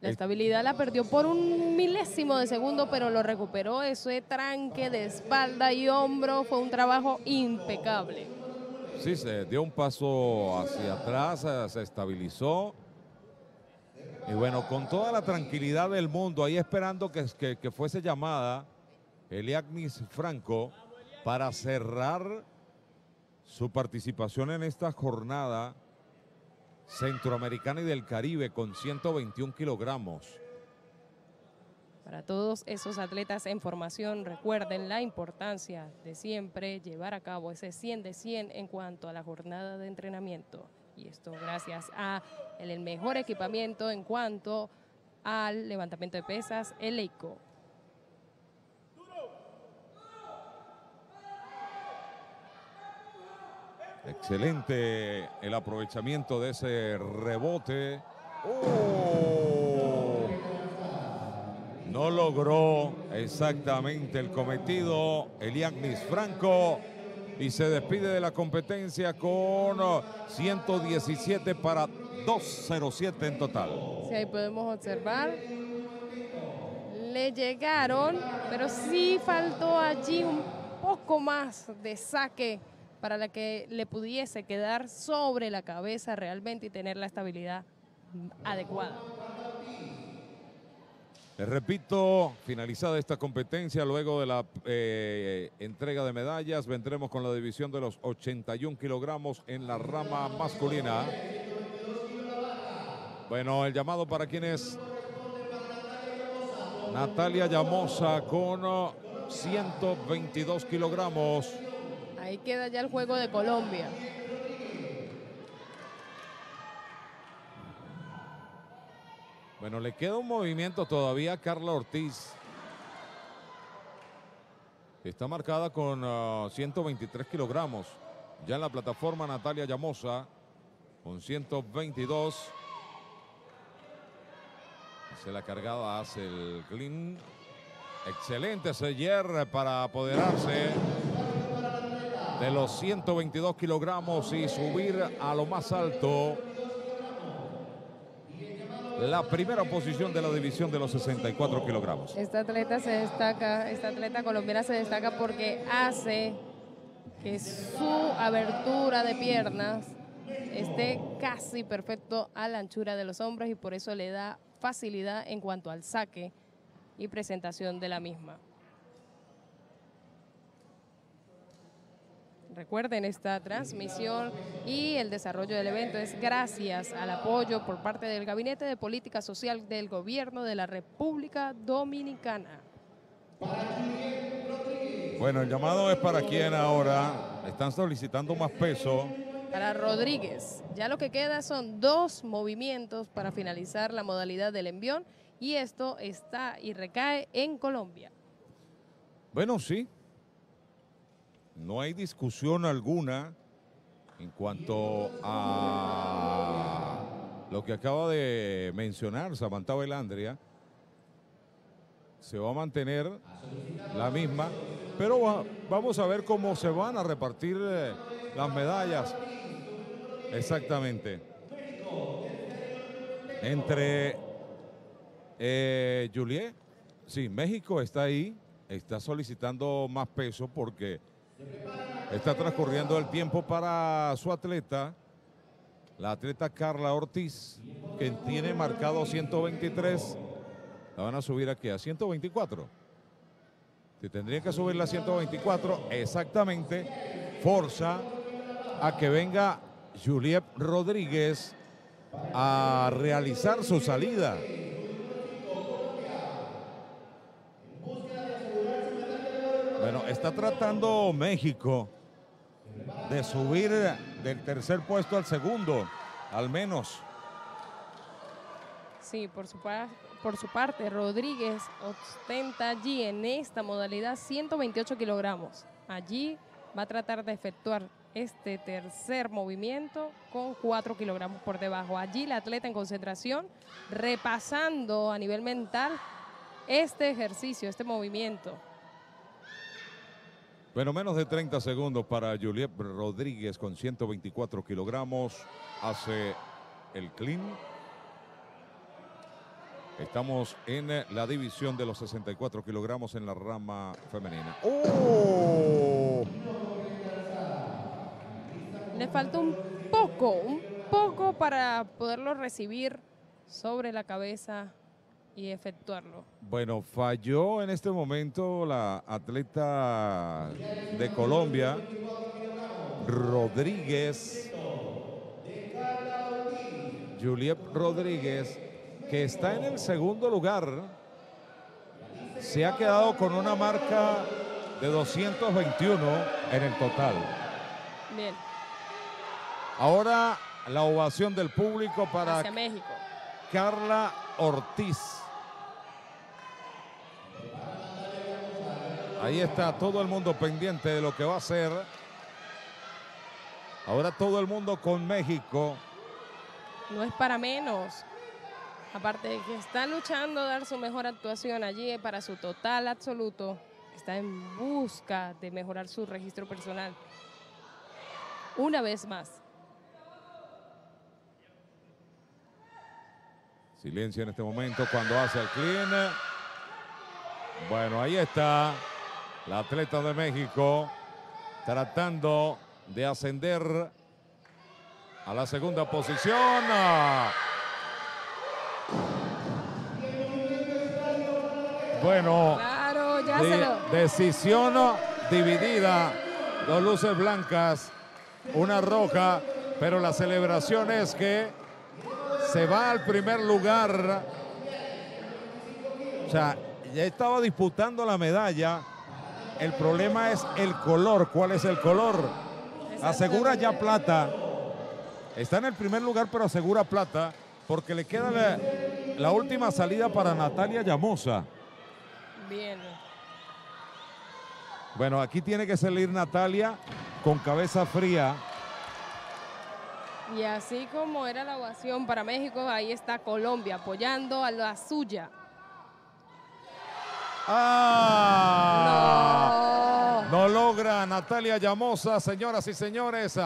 La estabilidad la perdió por un milésimo de segundo, pero lo recuperó. Ese tranque de espalda y hombro fue un trabajo impecable. Sí, se dio un paso hacia atrás, se estabilizó. Y bueno, con toda la tranquilidad del mundo, ahí esperando que, que, que fuese llamada Eliagnis Franco para cerrar su participación en esta jornada centroamericana y del Caribe con 121 kilogramos. Para todos esos atletas en formación, recuerden la importancia de siempre llevar a cabo ese 100 de 100 en cuanto a la jornada de entrenamiento. Y esto gracias a el mejor equipamiento en cuanto al levantamiento de pesas, el EICO. Excelente el aprovechamiento de ese rebote. ¡Oh! No logró exactamente el cometido Eliagnis Franco y se despide de la competencia con 117 para 207 en total. Sí, ahí podemos observar. Le llegaron, pero sí faltó allí un poco más de saque para la que le pudiese quedar sobre la cabeza realmente y tener la estabilidad adecuada. Les repito, finalizada esta competencia, luego de la eh, entrega de medallas, vendremos con la división de los 81 kilogramos en la rama masculina. Bueno, el llamado para quienes Natalia Llamosa con 122 kilogramos. Ahí queda ya el juego de Colombia. Bueno, le queda un movimiento todavía a Carla Ortiz. Está marcada con 123 ah, kilogramos. Ya en la plataforma Natalia Llamosa con 122. Hace la cargada, hace el clean. Excelente Seller para apoderarse de los 122 kilogramos y subir a lo más alto la primera posición de la división de los 64 kilogramos. Esta atleta se destaca, esta atleta colombiana se destaca porque hace que su abertura de piernas esté casi perfecto a la anchura de los hombros y por eso le da facilidad en cuanto al saque y presentación de la misma. Recuerden, esta transmisión y el desarrollo del evento es gracias al apoyo por parte del Gabinete de Política Social del Gobierno de la República Dominicana. Bueno, el llamado es para quien ahora están solicitando más peso. Para Rodríguez. Ya lo que queda son dos movimientos para finalizar la modalidad del envión y esto está y recae en Colombia. Bueno, sí, no hay discusión alguna En cuanto a lo que acaba de mencionar Samantha Belandria, se va a mantener la misma, pero va- vamos a ver cómo se van a repartir eh, las medallas. Exactamente. Entre eh, Juliet, sí, México está ahí, está solicitando más peso porque está transcurriendo el tiempo para su atleta, la atleta Carla Ortiz, que tiene marcado 123, la van a subir aquí a 124. Si tendría que subirla a 124, exactamente, forza a que venga Juliet Rodríguez a realizar su salida. Bueno, está tratando México de subir del tercer puesto al segundo, al menos. Sí, por su, por su parte, Rodríguez ostenta allí en esta modalidad 128 kilogramos. Allí va a tratar de efectuar este tercer movimiento con 4 kilogramos por debajo. Allí la atleta en concentración, repasando a nivel mental este ejercicio, este movimiento. Bueno, menos de 30 segundos para Juliet Rodríguez con 124 kilogramos. Hace el clean. Estamos en eh, la división de los 64 kilogramos en la rama femenina. ¡Oh! Le falta un poco, un poco para poderlo recibir sobre la cabeza y efectuarlo. Bueno, falló en este momento la atleta de Colombia, Rodríguez. Juliet Rodríguez, que está en el segundo lugar, se ha quedado con una marca de 221 en el total. Bien, Ahora la ovación del público para México. Carla Ortiz. Ahí está todo el mundo pendiente de lo que va a hacer. Ahora todo el mundo con México. No es para menos. Aparte de que está luchando a dar su mejor actuación allí para su total absoluto, está en busca de mejorar su registro personal. Una vez más. Silencio en este momento cuando hace el clean. Bueno, ahí está la atleta de México tratando de ascender a la segunda posición. Bueno, Claro, ya de- se lo. decisión dividida. Dos luces blancas, una roja, pero la celebración es que se va al primer lugar. O sea, ya estaba disputando la medalla. El problema es el color. ¿Cuál es el color? Asegura ya plata. Está en el primer lugar, pero asegura plata porque le queda la, la última salida para Natalia Llamosa. Bien. Bueno, aquí tiene que salir Natalia con cabeza fría. Y así como era la ovación para México, ahí está Colombia apoyando a la suya. ¡Ah! No logra Natalia Llamosa, señoras y señores.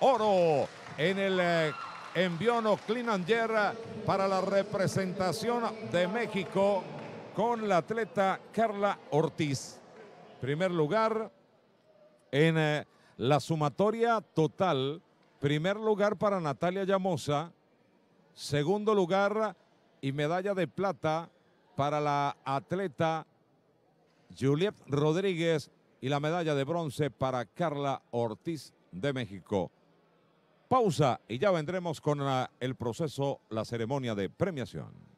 Oro en el eh, enviono Clean and para la representación de México con la atleta Carla Ortiz. Primer lugar en eh, la sumatoria total. Primer lugar para Natalia Llamosa. Segundo lugar y medalla de plata para la atleta Juliet Rodríguez y la medalla de bronce para Carla Ortiz de México. Pausa y ya vendremos con el proceso, la ceremonia de premiación.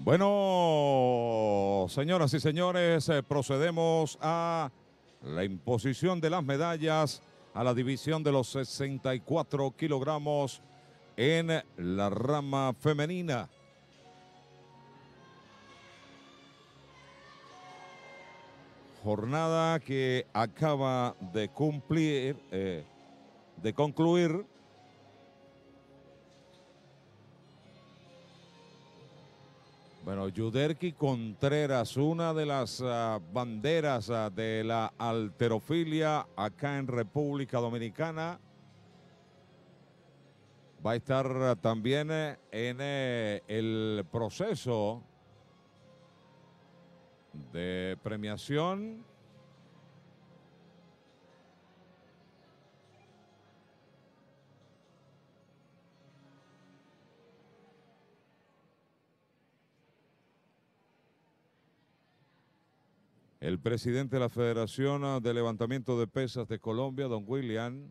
Bueno, señoras y señores, eh, procedemos a la imposición de las medallas a la división de los 64 kilogramos en la rama femenina. Jornada que acaba de cumplir, eh, de concluir Bueno, Yuderki Contreras, una de las ah, banderas ah, de la alterofilia acá en República Dominicana, va a estar ah, también eh, en eh, el proceso de premiación El presidente de la Federación de Levantamiento de Pesas de Colombia, don William.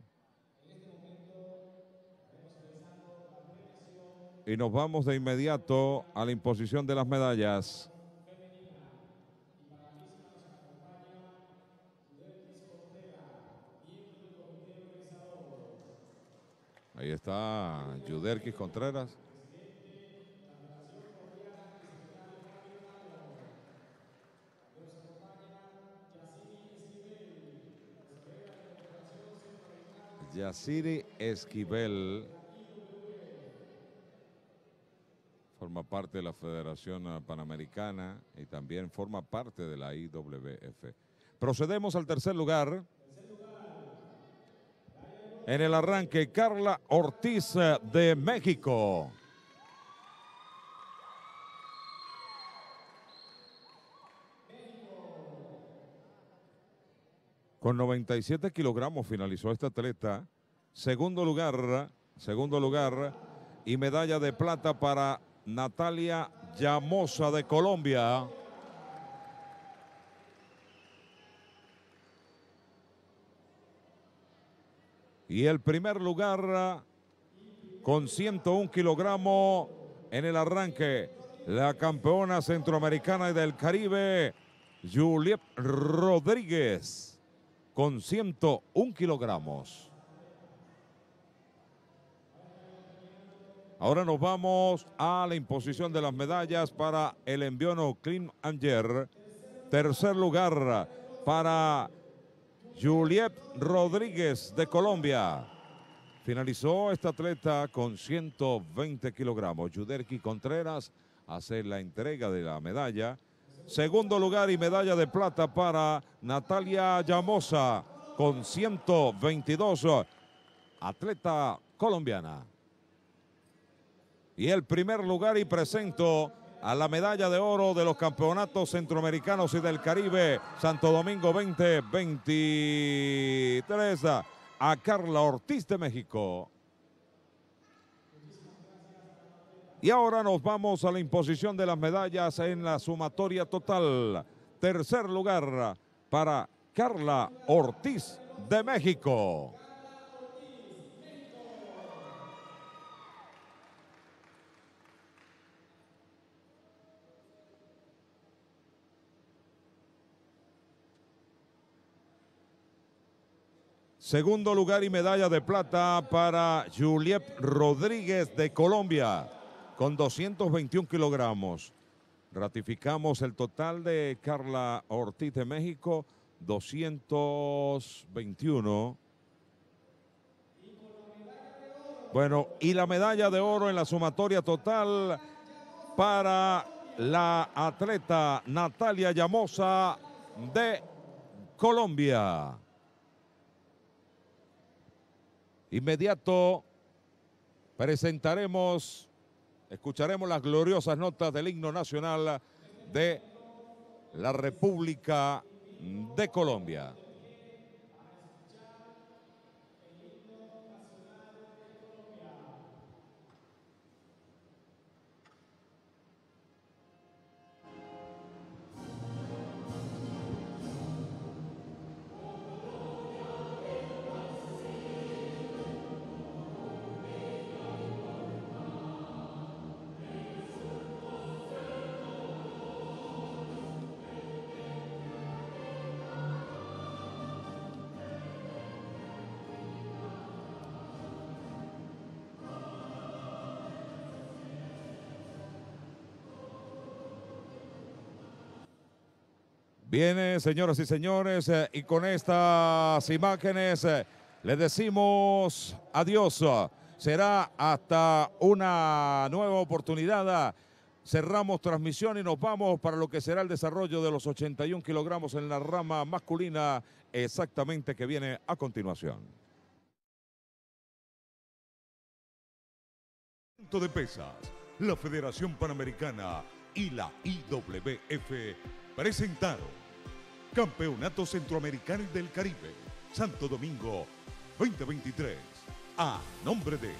Y nos vamos de inmediato a la imposición de las medallas. Ahí está Yuderquis Contreras. Yaciri Esquivel forma parte de la Federación Panamericana y también forma parte de la IWF. Procedemos al tercer lugar. En el arranque, Carla Ortiz de México. Con 97 kilogramos finalizó este atleta. Segundo lugar, segundo lugar y medalla de plata para Natalia Llamosa de Colombia. Y el primer lugar con 101 kilogramos en el arranque, la campeona centroamericana y del Caribe, Juliet Rodríguez con 101 kilogramos. Ahora nos vamos a la imposición de las medallas para el enviano Clean Anger. Tercer lugar para Juliet Rodríguez de Colombia. Finalizó este atleta con 120 kilogramos. Yuderki Contreras hace la entrega de la medalla Segundo lugar y medalla de plata para Natalia Llamosa con 122, atleta colombiana. Y el primer lugar y presento a la medalla de oro de los campeonatos centroamericanos y del Caribe Santo Domingo 2023 a Carla Ortiz de México. Y ahora nos vamos a la imposición de las medallas en la sumatoria total. Tercer lugar para Carla Ortiz de México. Segundo lugar y medalla de plata para Juliet Rodríguez de Colombia con 221 kilogramos. Ratificamos el total de Carla Ortiz de México, 221. Bueno, y la medalla de oro en la sumatoria total para la atleta Natalia Llamosa de Colombia. Inmediato presentaremos escucharemos las gloriosas notas del himno nacional de la República de Colombia. Viene, señoras y señores, eh, y con estas imágenes eh, le decimos adiós. Será hasta una nueva oportunidad. Cerramos transmisión y nos vamos para lo que será el desarrollo de los 81 kilogramos en la rama masculina, exactamente que viene a continuación. de pesas, la Federación Panamericana y la IWF presentaron Campeonato Centroamericano y del Caribe, Santo Domingo 2023, a nombre de